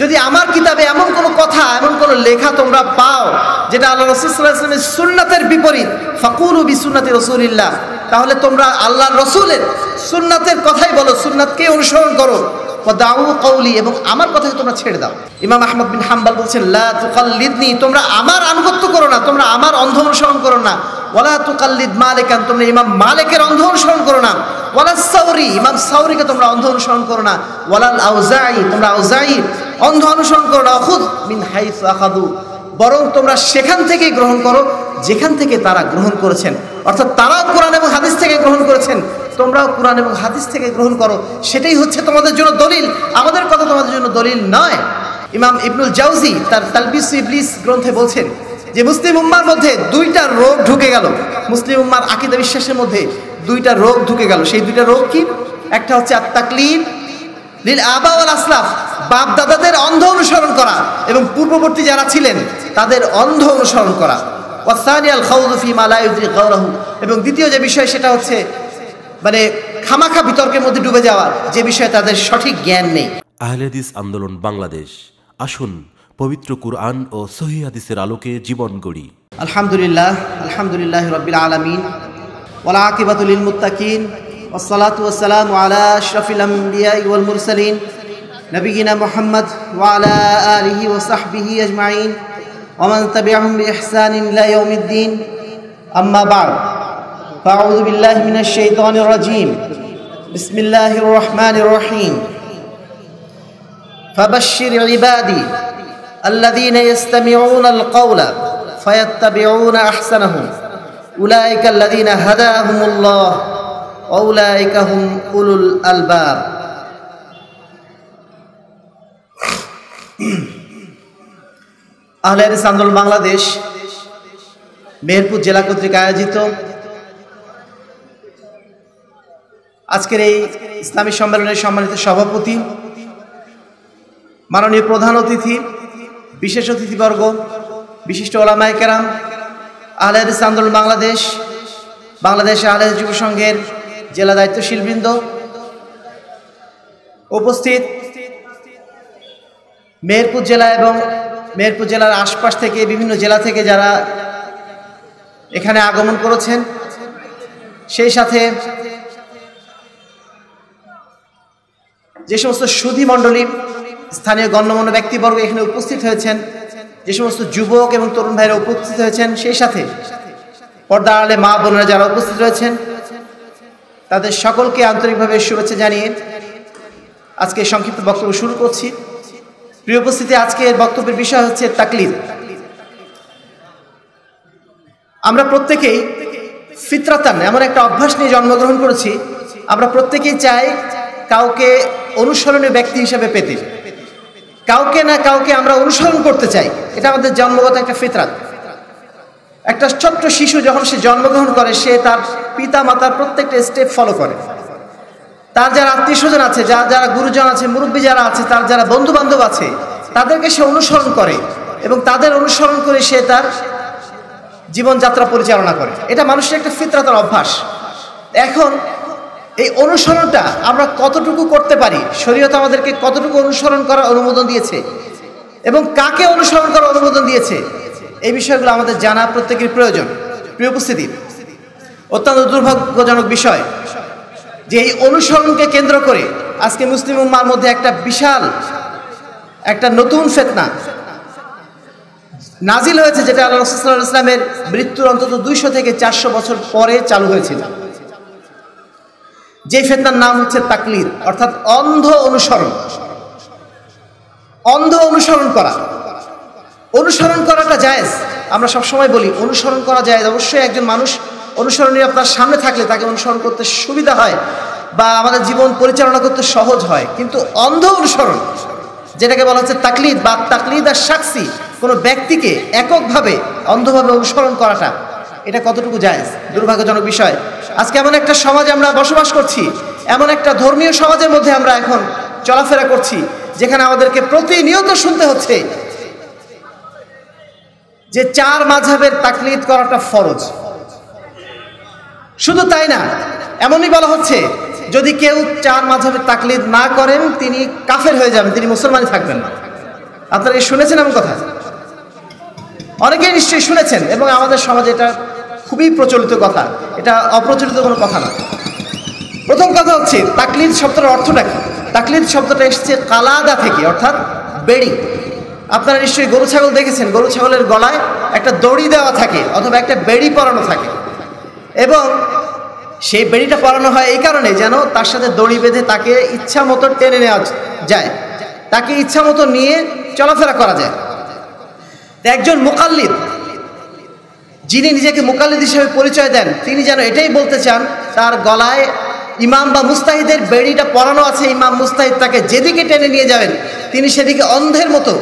যদি আমার কিতাবে এমন কোনো কথা, এমন কোনো লেখা তোমরা পাও, যেটা আল্লাহ রসুলের সুন্নাতের বিপরীত ফকুরু বি সুন্নাতি রসুলিল্লাহ, তাহলে তোমরা আল্লাহ রসুলের সুন্নাতের কথাই বলো, সুন্নাতকে অনুসরণ করো। দাউ কৌলি এবং আমার কথাকে তোমরা ছেড়ে দাও। ইমাম আহমদ বিন হাম্বাল বলছেন, লা তুকাল্লিদনি, তোমরা আমার আনুগত্য করো না, তোমরা আমার অন্ধ অনুসরণ করো না। ওয়ালা তুকাল্লিদ মালিকান, তোমরা ইমাম মালিকের অন্ধ অনুসরণ করো না। ওয়ালা সাউরি, ইমাম সাউরিকে তোমরা অন্ধ অনুসরণ করো না। ওয়ালাল আউজাই, তোমরা আউজাই অন্ধ অনুসরণ করো না অখুদ মিন হাইস আখাদু। বরং তোমরা সেখান থেকেই গ্রহণ করো, যেখান থেকে তারা গ্রহণ করেছেন। অর্থাৎ তারাও কোরআন এবং হাদিস থেকে গ্রহণ করেছেন, তোমরাও কোরআন এবং হাদিস থেকে গ্রহণ করো। সেটাই হচ্ছে তোমাদের জন্য দলিল। আমাদের কথা তোমাদের জন্য দলিল নয়। ইমাম ইবনুল জাউজি তার তালবিস ইবলিস গ্রন্থে বলছেন যে, মুসলিম উম্মার মধ্যে দুইটা রোগ ঢুকে গেল। মুসলিম উম্মার আকিদা বিশ্বাসের মধ্যে দুইটা রোগ ঢুকে গেল। সেই দুইটা রোগ কি? একটা হচ্ছে আত্মাকলিদ লিল আবাওয়াল আসলাফ বাপ দাদাদের অন্ধ অনুসরণ করা এবং পূর্ববর্তী যারা ছিলেন তাদের অন্ধ অনুসরণ করা ওয়াসানিয়াল খাউদুফি মালায়ুদ্দি গৌরাহু এবং দ্বিতীয় যে বিষয় সেটা হচ্ছে মানে খামাখা বিতর্কের মধ্যে ডুবে যাওয়া যে বিষয়ে তাদের সঠিক জ্ঞান নেই আহলেদিস আন্দোলন বাংলাদেশ আসুন পবিত্র কুরআন ও সহি হাদিসের আলোকে জীবন গড়ি আলহামদুলিল্লাহ আলহামদুলিল্লাহ রবিল আলমিন ওলা আকিবাতুল মুত্তাকিন والصلاة والسلام على أشرف الأنبياء والمرسلين نبينا محمد وعلى آله وصحبه أجمعين ومن تبعهم بإحسان إلى يوم الدين. أما بعد فأعوذ بالله من الشيطان الرجيم. بسم الله الرحمن الرحيم. فبشر عبادي الذين يستمعون القول فيتبعون أحسنه أولئك الذين هداهم الله وأولئك هم أولو الألباب. আহলে হাদিস বাংলাদেশ, মেহেরপুর জেলা কর্তৃক আয়োজিত আজকের এই ইসলামী সম্মেলনের সম্মানিত সভাপতি, মাননীয় প্রধান অতিথি, বিশেষ অতিথিবর্গ, বিশিষ্ট ওলামায় কেরাম, আহলে বাংলাদেশ বাংলাদেশ আহলে যুব সংঘের জেলা দায়িত্বশীল বৃন্দ উপস্থিত মেহেরপুর জেলা এবং মেহেরপুর জেলার আশপাশ থেকে বিভিন্ন জেলা থেকে যারা এখানে আগমন করেছেন, সেই সাথে যে সমস্ত সুধী মণ্ডলী, স্থানীয় গণ্যমান্য ব্যক্তিবর্গ এখানে উপস্থিত হয়েছেন, যে সমস্ত যুবক এবং তরুণ ভাইরা উপস্থিত হয়েছেন, সেই সাথে পর্দা আড়ালে মা বোনেরা যারা উপস্থিত রয়েছেন, তাদের সকলকে আন্তরিকভাবে শুভেচ্ছা জানিয়ে আজকে সংক্ষিপ্ত বক্তব্য শুরু করছি। প্রিয় উপস্থিতি, আজকের বক্তব্যের বিষয় হচ্ছে তাকলিদ। আমরা প্রত্যেকেই ফিতরাতান, এমন একটা অভ্যাস নিয়ে জন্মগ্রহণ করেছি, আমরা প্রত্যেকেই চাই কাউকে অনুসরণীয় ব্যক্তি হিসেবে পেতে। কাউকে না কাউকে আমরা অনুসরণ করতে চাই, এটা আমাদের জন্মগত একটা ফিতরাত। একটা ছোট্ট শিশু যখন সে জন্মগ্রহণ করে, সে তার পিতা মাতার প্রত্যেকটা স্টেপ ফলো করে। তার যারা আত্মীয় স্বজন আছে, যার যারা গুরুজন আছে, মুরব্বী যারা আছে, তার যারা বন্ধু বান্ধব আছে, তাদেরকে সে অনুসরণ করে এবং তাদের অনুসরণ করে সে তার জীবনযাত্রা পরিচালনা করে। এটা মানুষের একটা ফিতরাতার অভ্যাস। এখন এই অনুসরণটা আমরা কতটুকু করতে পারি? শরীয়ত আমাদেরকে কতটুকু অনুসরণ করার অনুমোদন দিয়েছে? এবং কাকে অনুসরণ করার অনুমোদন দিয়েছে? এই বিষয়গুলো আমাদের জানা প্রত্যেকের প্রয়োজন। প্রিয় উপস্থিতি, অত্যন্ত দুর্ভাগ্যজনক বিষয়। যে এই অনুসরণকে কেন্দ্র করে আজকে মুসলিম উম্মার মধ্যে একটা বিশাল, একটা নতুন ফেতনা নাজিল হয়েছে, যেটা আল্লাহ রসুল্লাহ ইসলামের মৃত্যুর অন্তত দুইশো থেকে চারশো বছর পরে চালু হয়েছিল। যে ফেতনার নাম হচ্ছে তাকলিদ অর্থাৎ অন্ধ অনুসরণ। অন্ধ অনুসরণ করা। অনুসরণ করাটা জায়েজ। আমরা সবসময় বলি, অনুসরণ করা যায় অবশ্যই একজন মানুষ অনুসরণীয় আপনার সামনে থাকলে তাকে অনুসরণ করতে সুবিধা হয় বা আমাদের জীবন পরিচালনা করতে সহজ হয়। কিন্তু অন্ধ অনুসরণ, যেটাকে বলা হচ্ছে তাকলিদ বা তাকলিদ আর সাক্ষী কোনো ব্যক্তিকে এককভাবে, অন্ধভাবে অনুসরণ করাটা, এটা কতটুকু যায় দুর্ভাগ্যজনক বিষয়। আজকে এমন একটা সমাজে আমরা বসবাস করছি, এমন একটা ধর্মীয় সমাজের মধ্যে আমরা এখন চলাফেরা করছি, যেখানে আমাদেরকে প্রতিনিয়ত শুনতে হচ্ছে যে চার মাঝহের তাকলিদ করাটা ফরজ। শুধু তাই না, এমনই বলা হচ্ছে, যদি কেউ চার মাঝহের তাকলিদ না করেন, তিনি কাফের হয়ে যাবেন, তিনি মুসলমানই থাকবেন না। আপনারা শুনেছেন এমন কথা? অনেকেই নিশ্চয়ই শুনেছেন, এবং আমাদের সমাজে এটা খুবই প্রচলিত কথা। এটা অপ্রচলিত কোনো কথা না। প্রথম কথা হচ্ছে, তাকলিদ শব্দটার অর্থটা কি? তাকলিদ শব্দটা এসছে কালাদা থেকে, অর্থাৎ বেড়ি। আপনারা নিশ্চয়ই গরু ছাগল দেখেছেন, গরু ছাগলের গলায় একটা দড়ি দেওয়া থাকে, অথবা একটা বেড়ি পরানো থাকে। এবং সেই বেড়িটা পরানো হয় এই কারণে যেন তার সাথে দড়ি বেঁধে তাকে ইচ্ছা মতো টেনে নেওয়া যায়। তাকে ইচ্ছা মতো নিয়ে চলাফেরা করা যায়। একজন মোকাল্লিদ, যিনি নিজেকে মোকাল্লিদ হিসেবে পরিচয় দেন, তিনি যেন এটাই বলতে চান, তার গলায় ইমাম বা মুস্তাহিদের বেড়িটা পরানো আছে, ইমাম মুস্তাহিদ তাকে যেদিকে টেনে নিয়ে যাবেন, তিনি সেদিকে অন্ধের মতো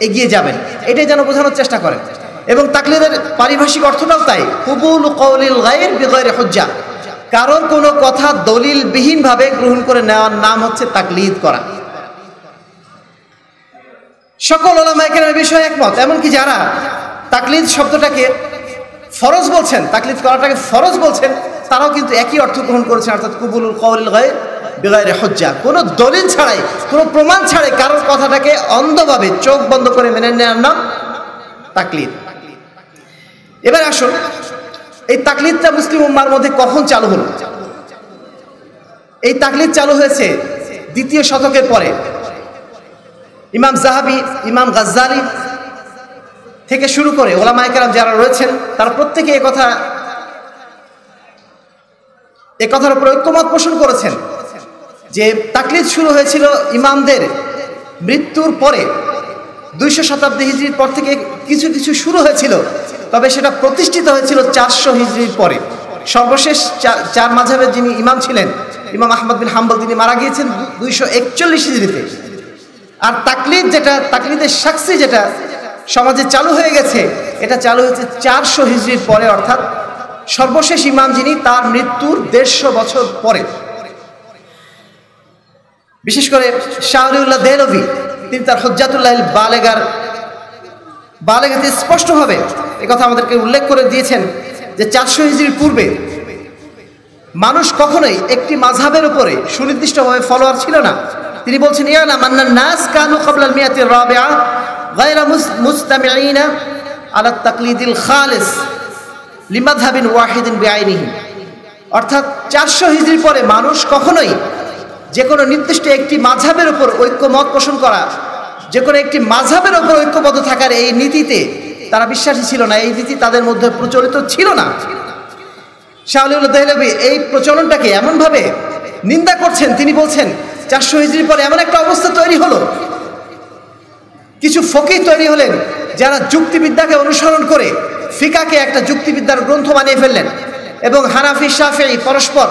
এগিয়ে যাবেন। এটাই যেন বোঝানোর চেষ্টা করেন। এবং তাকলিদের পারিভাষিক অর্থটাও তাই। হুবুল কৌলিল গায়ের বিগয়ের হজ্জা। কারোর কোনো কথা দলিলবিহীনভাবে গ্রহণ করে নেওয়ার নাম হচ্ছে তাকলিদ করা। সকল ওলামাইকের বিষয়ে একমত। এমনকি যারা তাকলিদ শব্দটাকে ফরজ বলছেন, তাকলিদ করাটাকে ফরজ বলছেন, তারাও কিন্তু একই অর্থ গ্রহণ করেছেন, অর্থাৎ কুবুল কৌলিল গায়ে বেগায় হজ্জা। কোনো দলিল ছাড়াই, কোনো প্রমাণ ছাড়াই কারোর কথাটাকে অন্ধভাবে চোখ বন্ধ করে মেনে নেওয়ার নাম তাকলিদ। এবার আসুন, এই তাকলিদটা মুসলিম উম্মার মধ্যে কখন চালু হলো? এই তাকলিদ চালু হয়েছে দ্বিতীয় শতকের পরে। ইমাম জাহাবি, ইমাম গাজ্জালি থেকে শুরু করে ওলামাইকার যারা রয়েছেন, তারা প্রত্যেকে কথা এ কথার উপর ঐক্যমত পোষণ করেছেন যে তাকলিদ শুরু হয়েছিল ইমামদের মৃত্যুর পরে। দুইশো শতাব্দী হিজড়ির পর থেকে কিছু কিছু শুরু হয়েছিল তবে সেটা প্রতিষ্ঠিত হয়েছিল চারশো হিজড়ির পরে। সর্বশেষ চার মাঝাবের যিনি ইমাম ছিলেন, ইমাম আহমদ বিন হাম্বল, তিনি মারা গিয়েছেন দুইশো একচল্লিশ হিজড়িতে। আর তাকলিদ যেটা, তাকলিদের সাক্ষী যেটা সমাজে চালু হয়ে গেছে, এটা চালু হয়েছে চারশো হিজড়ির পরে, অর্থাৎ সর্বশেষ ইমাম যিনি, তার মৃত্যুর দেড়শো বছর পরে। বিশেষ করে শাহরিউল্লাহ দেহলভি, তিনি তার হজ্জাতুল্লাহ বালেগার বালেগাতে স্পষ্টভাবে এ কথা আমাদেরকে উল্লেখ করে দিয়েছেন যে চারশো হিজড়ির পূর্বে মানুষ কখনোই একটি মাঝাবের উপরে সুনির্দিষ্টভাবে ফলোয়ার ছিল না। তিনি বলছেন ইয়ানা মান্নান নাস কানু কাবলাল মিয়াতি রাবিআ গায়রা মুস্তামিঈনা আলা তাকলিদিল খালিস লিমাযহাবিন ওয়াহিদিন বিআইনিহি। অর্থাৎ চারশো হিজড়ির পরে মানুষ কখনোই যে কোনো নির্দিষ্ট একটি মাঝাবের উপর ঐক্যমত পোষণ করা যে কোনো একটি মাঝাবের উপর ঐক্যবদ্ধ থাকার এই নীতিতে তারা বিশ্বাসী ছিল না, এই নীতি তাদের মধ্যে প্রচলিত ছিল না। শাহলিউল্লাহ দেহলবি এই প্রচলনটাকে এমনভাবে নিন্দা করছেন, তিনি বলছেন, চারশো হিজড়ির পরে এমন একটা অবস্থা তৈরি হলো। কিছু ফকি তৈরি হলেন যারা যুক্তিবিদ্যাকে অনুসরণ করে ফিকাকে একটা যুক্তিবিদ্যার গ্রন্থ বানিয়ে ফেললেন এবং হানাফি সাফেই পরস্পর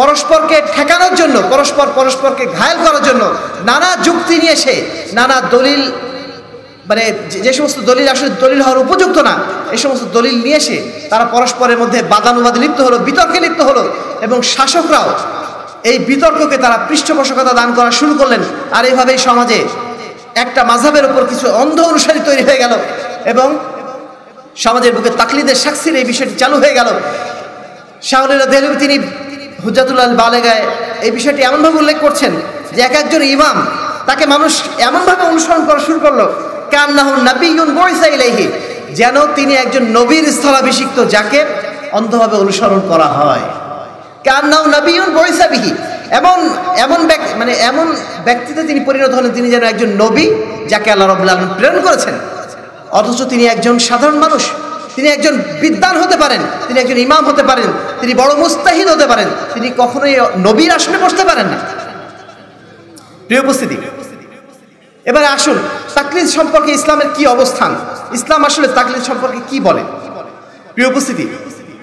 পরস্পরকে ঠেকানোর জন্য, পরস্পর পরস্পরকে ঘায়ল করার জন্য নানা যুক্তি নিয়ে এসে, নানা দলিল মানে যে সমস্ত দলিল আসলে দলিল হওয়ার উপযুক্ত না এই সমস্ত দলিল নিয়ে এসে তারা পরস্পরের মধ্যে বাদানুবাদে লিপ্ত হলো, বিতর্কে লিপ্ত হলো এবং শাসকরাও এই বিতর্ককে তারা পৃষ্ঠপোষকতা দান করা শুরু করলেন। আর এইভাবেই সমাজে একটা মাঝাবের উপর কিছু অন্ধ অনুসারী তৈরি হয়ে গেল এবং সমাজের বুকে তাকলিদের সাক্ষীর এই বিষয়টি চালু হয়ে গেল। শাহরুল্লাহ দেহলবি তিনি হুজাতুল্লাহ বালেগায় এই বিষয়টি এমনভাবে উল্লেখ করছেন যে এক একজন ইমাম তাকে মানুষ এমনভাবে অনুসরণ করা শুরু করল কান্নাহুন নাবিউন যেন তিনি একজন নবীর স্থলাভিষিক্ত যাকে অন্ধভাবে অনুসরণ করা হয়। কান্নাউ নাবিউন বয়সাবিহি এমন এমন মানে এমন ব্যক্তিতে তিনি পরিণত হলেন তিনি যেন একজন নবী যাকে আল্লাহ রবুল্লা প্রেরণ করেছেন। অথচ তিনি একজন সাধারণ মানুষ তিনি একজন বিদ্বান হতে পারেন, তিনি একজন ইমাম হতে পারেন, তিনি বড় মুস্তাহিদ হতে পারেন, তিনি কখনোই নবীর আসনে বসতে পারেন না। প্রিয় উপস্থিতি, এবারে আসুন, তাকলিদ সম্পর্কে ইসলামের কি অবস্থান? ইসলাম আসলে তাকলিদ সম্পর্কে কি বলে? প্রিয় উপস্থিতি,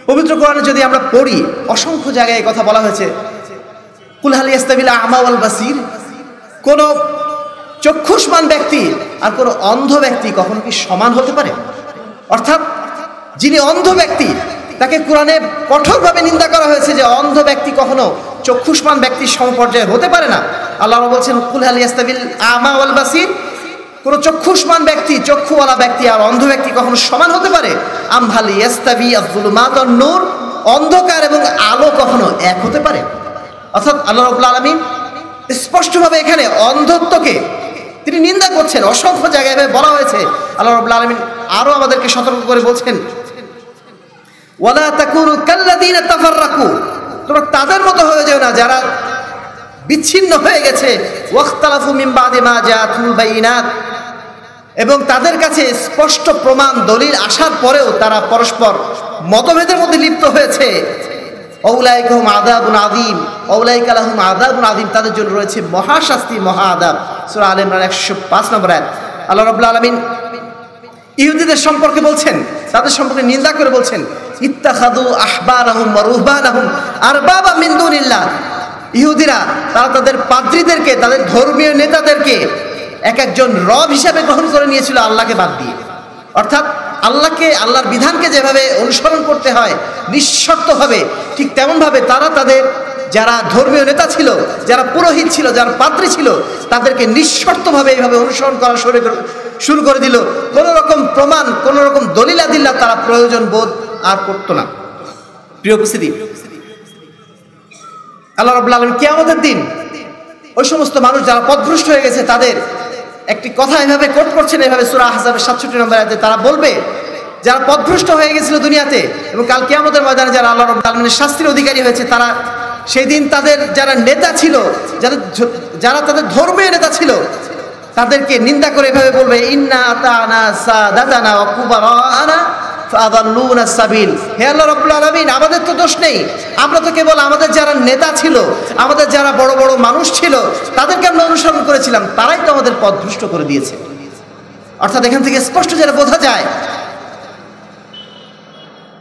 পবিত্র কোরআনে যদি আমরা পড়ি, অসংখ্য জায়গায় কথা বলা হয়েছে। কুলহালি ইস্তাবিল আমাওয়াল বাসির? কোন চক্ষুষ্মান ব্যক্তি আর কোনো অন্ধ ব্যক্তি কখনো কি সমান হতে পারে? অর্থাৎ যিনি অন্ধ ব্যক্তি, তাকে কোরআনে কঠোরভাবে নিন্দা করা হয়েছে যে অন্ধ ব্যক্তি কখনো চক্ষুষ্মান ব্যক্তির সমপর্যায়ে হতে পারে না। আল্লাহ বলছেন কুলহালি ইস্তাবিল আমাওয়াল বাসির? কোনো চক্ষুষ্মান ব্যক্তি, চক্ষুওয়ালা ব্যক্তি আর অন্ধ ব্যক্তি কখনো সমান হতে পারে? আমভালি ইস্তাবি আজুলুমাত নূর? অন্ধকার এবং আলো কখনো এক হতে পারে? অর্থাৎ আল্লাহ রবুল্লা আলমিন স্পষ্টভাবে এখানে অন্ধত্বকে তিনি নিন্দা করছেন। অসংখ্য জায়গায় বলা হয়েছে। আল্লাহ রবুল্লা আলমিন আরও আমাদেরকে সতর্ক করে বলছেন ওয়ালা তাকুনু কাল্লাদিনা তোমরা তাদের মতো হয়ে যেও না, যারা বিচ্ছিন্ন হয়ে গেছে। ওয়াখতালাফু মিন বাদি মা বাইনাত। এবং তাদের কাছে স্পষ্ট প্রমাণ, দলিল আসার পরেও তারা পরস্পর মতভেদের মধ্যে লিপ্ত হয়েছে। অউলাইকহম আদাবুন আদিম অউলাইক আলাহুম আদাবুন আদিম তাদের জন্য রয়েছে মহাশাস্তি মহা আদাব সূরা আলে ইমরান 105 নম্বর আয়াত। আল্লাহ রাব্বুল আলামিন ইহুদিদের সম্পর্কে বলছেন, তাদের সম্পর্কে নিন্দা করে বলছেন ইত্তাখাদু আহবারাহুম ওয়া রুহবানাহুম। আরবাবা মিন দুনিল্লাহ। ইহুদিরা, তারা তাদের পাদ্রীদেরকে, তাদের ধর্মীয় নেতাদেরকে এক একজন রব হিসাবে গ্রহণ করে নিয়েছিল আল্লাহকে বাদ দিয়ে। অর্থাৎ আল্লাহকে, আল্লাহর বিধানকে যেভাবে অনুসরণ করতে হয় নিঃশর্তভাবে ঠিক তেমনভাবে তারা তাদের যারা ধর্মীয় নেতা ছিল, যারা পুরোহিত ছিল, যারা পাত্রী ছিল, তাদেরকে নিঃশর্তভাবে এইভাবে অনুসরণ করা শুরু করে শুরু করে দিল। কোনো রকম প্রমাণ কোনো রকম দলিলা দিল্লা তারা প্রয়োজন বোধ আর করতো না। প্রিয় উপস্থিতি, আল্লাহ রবুল্লা আলম কেয়ামতের দিন ওই সমস্ত মানুষ যারা পথভ্রষ্ট হয়ে গেছে, তাদের একটি কথা এভাবে কোট করছেন, এভাবে সুরা হাজারের সাতষট্টি নম্বর আয়াতে তারা বলবে, যারা পথভ্রষ্ট হয়ে গেছিল দুনিয়াতে এবং কাল কেয়ামতের ময়দানে যারা আল্লাহ রব আলমের শাস্তির অধিকারী হয়েছে, তারা সেই দিন তাদের যারা নেতা ছিল যাদের যারা তাদের ধর্মীয় নেতা ছিল, তাদেরকে নিন্দা করে এভাবে বলবে, ইন্না সাদাতানা ওয়া কুবারানা ফাদাল্লুনা আলামিন, আমাদের তো দোষ নেই। আমরা তো কেবল আমাদের যারা নেতা ছিল, আমাদের যারা বড় বড় মানুষ ছিল, তাদেরকে আমরা অনুসরণ করেছিলাম। তারাই তো আমাদের পথ ভ্রষ্ট করে দিয়েছে। অর্থাৎ এখান থেকে স্পষ্ট যেটা বোঝা যায়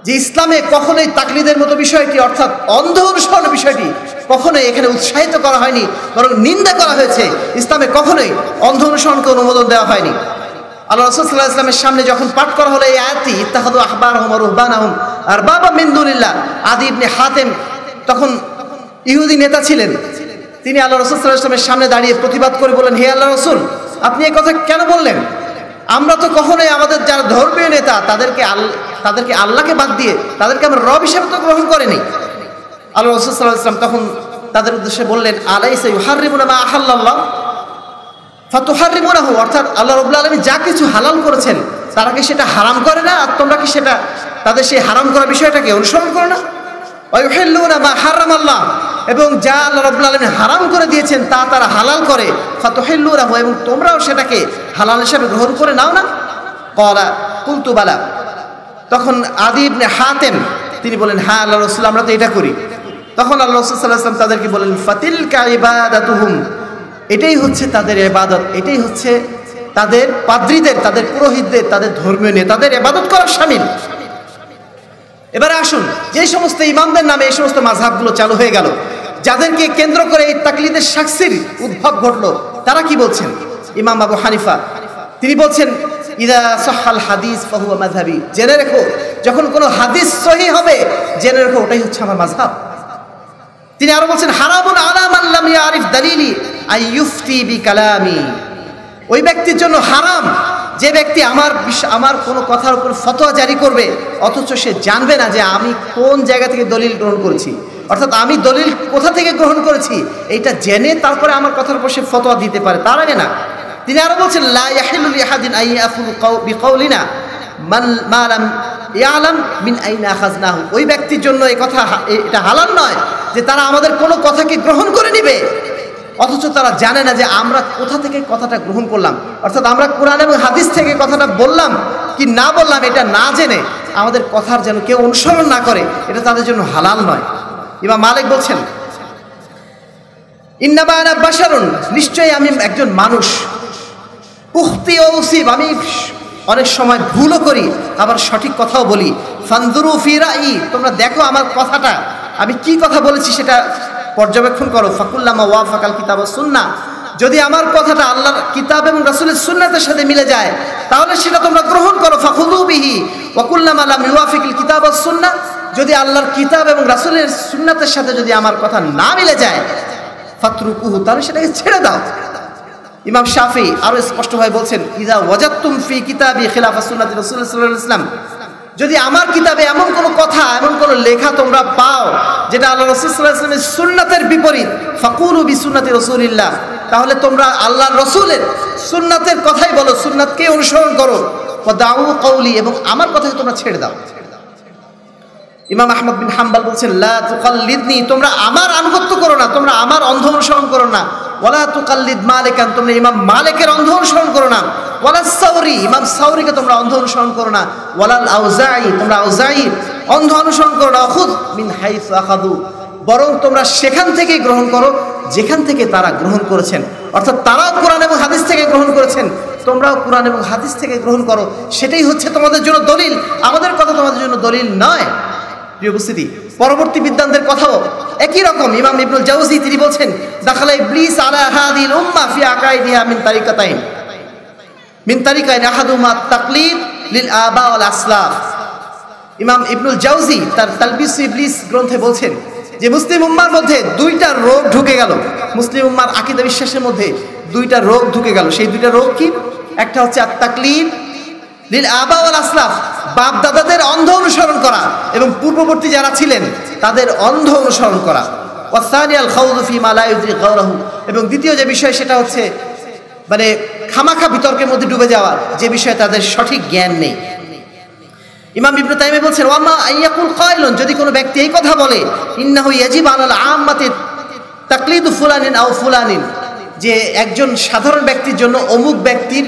যে ইসলামে কখনোই তাকলিদের মতো বিষয়টি, অর্থাৎ অন্ধ অনুসরণ বিষয়টি, কখনোই এখানে উৎসাহিত করা হয়নি, বরং নিন্দা করা হয়েছে। ইসলামে কখনোই অন্ধ অনুসরণকে অনুমোদন দেওয়া হয়নি। আল্লাহ রসুল্লাহ ইসলামের সামনে যখন পাঠ করা হলো এই আয়াতটি ইত্তাহাদু আহবার হম রুহবান আহম আর বাবা মিন্দুলিল্লাহ আদি ইবনে হাতেম, তখন ইহুদি নেতা ছিলেন। তিনি আল্লাহ রসুল্লাহ ইসলামের সামনে দাঁড়িয়ে প্রতিবাদ করে বললেন, হে আল্লাহ রসুল, আপনি এই কথা কেন বললেন? আমরা তো কখনোই আমাদের যারা ধর্মীয় নেতা, তাদেরকে আল, তাদেরকে আল্লাহকে বাদ দিয়ে তাদেরকে আমরা রব হিসেবে তো গ্রহণ করিনি। আল্লাহ রসুল্লাহ ইসলাম তখন তাদের উদ্দেশ্যে বললেন, আলাইসে হারিমুনা মা আহাল্লাহ ফাতুহারিমুনাহু, অর্থাৎ আল্লাহ রবুল্লা আলমী যা কিছু হালাল করেছেন, তারা কি সেটা হারাম করে না? আর তোমরা কি সেটা, তাদের সেই হারাম করা বিষয়টাকে অনুসরণ করো না? ওয়ুহিল্লুনা মা হারাম আল্লাহ এবং যা আল্লাহ রবুল্লা আলমী হারাম করে দিয়েছেন, তা তারা হালাল করে। ফাতুহিল্লুনাহু, এবং তোমরাও সেটাকে হালাল হিসাবে গ্রহণ করে নাও না? কলা কুলতুবালা তখন আদি ইবনে হাতেম, তিনি বলেন হ্যাঁ আল্লাহ রসুল, আমরা তো এটা করি। তখন আল্লাহ রসুল সাল্লাহ তাদেরকে বলেন ফাতিল কাইবাদাতুহুম এটাই হচ্ছে তাদের এবাদত এটাই হচ্ছে তাদের পাদ্রীদের, তাদের পুরোহিতদের, তাদের ধর্মীয় নেতাদের এবাদত করার সামিল। এবারে আসুন, যে সমস্ত ইমামদের নামে এই সমস্ত মাঝহাবগুলো চালু হয়ে গেল, যাদেরকে কেন্দ্র করে এই তাকলিদের সাক্ষীর উদ্ভব ঘটলো, তারা কি বলছেন? ইমাম আবু হানিফা, তিনি বলছেন, ইদা সহাল হাদিস মাযহাবি। জেনে রেখো, যখন কোনো হাদিস সহি হবে, জেনে রেখো, ওটাই হচ্ছে আমার মাযহাব। তিনি আরও বলছেন, হারামুন আলাম আল্লাম আরিফ দালিলি, আই ইউফতি বি কালামি ওই ব্যক্তির জন্য হারাম। যে ব্যক্তি আমার আমার কোনো কথার উপর ফতোয়া জারি করবে, অথচ সে জানবে না যে আমি কোন জায়গা থেকে দলিল গ্রহণ করেছি। অর্থাৎ আমি দলিল কোথা থেকে গ্রহণ করেছি এইটা জেনে তারপরে আমার কথার উপর সে ফতোয়া দিতে পারে তার আগে না। তিনি আরও বলছেন, লা ইয়াহিলুল ইহাদিন আই ইয়াফুল বিকাউলিনা মান মালাম ইয়ালাম মিন আইনা আখাজনাহু। ওই ব্যক্তির জন্য এই কথা এটা হালাল নয়। যে তারা আমাদের কোনো কথাকে গ্রহণ করে নিবে। অথচ তারা জানে না যে আমরা কোথা থেকে কথাটা গ্রহণ করলাম। অর্থাৎ আমরা কোরআন এবং হাদিস থেকে কথাটা বললাম কি না বললাম এটা না জেনে আমাদের কথার যেন কেউ অনুসরণ না করে, এটা তাদের জন্য হালাল নয়। এবার মালিক বলছেন ইন্নাবানা বাসারুন নিশ্চয়ই আমি একজন মানুষ। উক্তি ও উসিব, আমি অনেক সময় ভুলও করি, আবার সঠিক কথাও বলি। ফান্দুরু ফিরাই তোমরা দেখো আমার কথাটা। আমি কি কথা বলেছি সেটা পর্যবেক্ষণ করো। ফাকুল্লামা ওয়া ফাকাল কিতাব সুন্না। যদি আমার কথাটা আল্লাহর কিতাব এবং রাসুলের সুন্নাতের সাথে মিলে যায়, তাহলে সেটা তোমরা গ্রহণ করো। ফাকুলু বিহি। ওয়াকুল্লাম আলাম ইউয়াফিকুল কিতাব সুন্না। যদি আল্লাহর কিতাব এবং রাসুলের সুন্নাতের সাথে যদি আমার কথা না মিলে যায়, ফাতরুকুহু, তাহলে সেটাকে ছেড়ে দাও। ইমাম শাফি আরও স্পষ্টভাবে বলছেন, ইদা ওয়াজাত্তুম ফি কিতাবি খিলাফা সুন্নাতি রাসূল সাল্লাল্লাহু আলাইহি ওয়াসাল্লাম। যদি আমার কিতাবে এমন কোনো কথা, এমন কোনো লেখা তোমরা পাও, যেটা আল্লাহ রসুলের সুন্নাতের বিপরীত ফকুর বি সুন্নাতি রসুলিল্লাহ, তাহলে তোমরা আল্লাহ রসুলের সুন্নাতের কথাই বলো, সুন্নাতকে অনুসরণ করো। দাউ কৌলি এবং আমার কথাকে তোমরা ছেড়ে দাও। ইমাম আহমদ বিন হাম্বাল বলছেন, লা তোমরা আমার আনুগত্য করো না, তোমরা আমার অন্ধ অনুসরণ করো না। ওলা তুকাল্লিদ মালিকান, তোমরা ইমাম মালিকের অন্ধ অনুসরণ করো না। ওয়ালা সাউরি, ইমাম সাউরিকে তোমরা অন্ধ অনুসরণ করো না। ওয়ালাল আউজাই, তোমরা আউজাই অন্ধ অনুসরণ করো না। অখুদ মিন হাইস আখাদু, বরং তোমরা সেখান থেকেই গ্রহণ করো, যেখান থেকে তারা গ্রহণ করেছেন। অর্থাৎ তারাও কোরআন এবং হাদিস থেকে গ্রহণ করেছেন, তোমরাও কোরআন এবং হাদিস থেকে গ্রহণ করো। সেটাই হচ্ছে তোমাদের জন্য দলিল। আমাদের কথা তোমাদের জন্য দলিল নয়। প্রিয় উপস্থিতি, পরবর্তী বিদ্যান্তের কথাও একই রকম। ইমাম ইবনুল জাউজি তিনি বলছেন দাখালা ইবলিস আলা হাদিল উম্মা ফি আকাইদিহা মিন তারিকাতাইন। মিন তারিকাইন আহাদুমা তাকলিদ লিল আবা ওয়াল আসলাফ। ইমাম ইবনুল জাউজি তার তালবিস ইবলিস গ্রন্থে বলছেন যে, মুসলিম উম্মার মধ্যে দুইটা রোগ ঢুকে গেল। মুসলিম উম্মার আকিদা বিশ্বাসের মধ্যে দুইটা রোগ ঢুকে গেল। সেই দুইটা রোগ কি? একটা হচ্ছে আত্মাকলিদ লিল আবা ওয়াল আসলাফ। বাপ দাদাদের অন্ধ অনুসরণ করা এবং পূর্ববর্তী যারা ছিলেন, তাদের অন্ধ অনুসরণ করা। এবং দ্বিতীয় যে বিষয়, সেটা হচ্ছে মানে খামাখা বিতর্কের মধ্যে ডুবে যাওয়া, যে বিষয়ে তাদের সঠিক জ্ঞান নেই। ইমাম ইবনু তাইমে বলছেন ওয়ামা আইয়াকুল কাইলুন যদি কোনো ব্যক্তি এই কথা বলে, ইন্নাহু ইয়াজিব আলাল আম্মাতি তাকলিদু ফুলানিন আও ফুলানিন যে একজন সাধারণ ব্যক্তির জন্য অমুক ব্যক্তির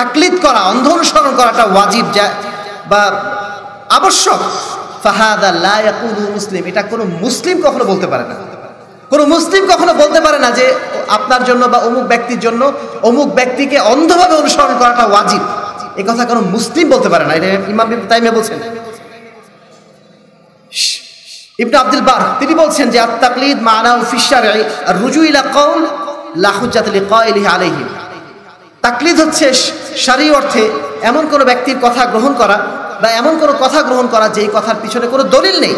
তাকলিদ করা, অন্ধ অনুসরণ করাটা ওয়াজিব, যা বা আবশ্যক। মুসলিম। এটা কোনো মুসলিম কখনো বলতে পারে না। কোনো মুসলিম কখনো বলতে পারে না যে আপনার জন্য বা অমুক ব্যক্তির জন্য অমুক ব্যক্তিকে অন্ধভাবে অনুসরণ করাটা ওয়াজিব। এ কথা কোনো মুসলিম বলতে পারে না। এটা ইমাম তাইমিয়া বলছেন। ইবনে আব্দুল বার, তিনি বলছেন যে আত-তাকলিদ মানাউ ফি শারঈ, আর রুজু ইলা কওল লা হুজ্জাত লিকাইলিহি আলাইহি। তাকলিদ হচ্ছে শারী অর্থে এমন কোনো ব্যক্তির কথা গ্রহণ করা বা এমন কোনো কথা গ্রহণ করা যেই কথার পিছনে কোনো দলিল নেই।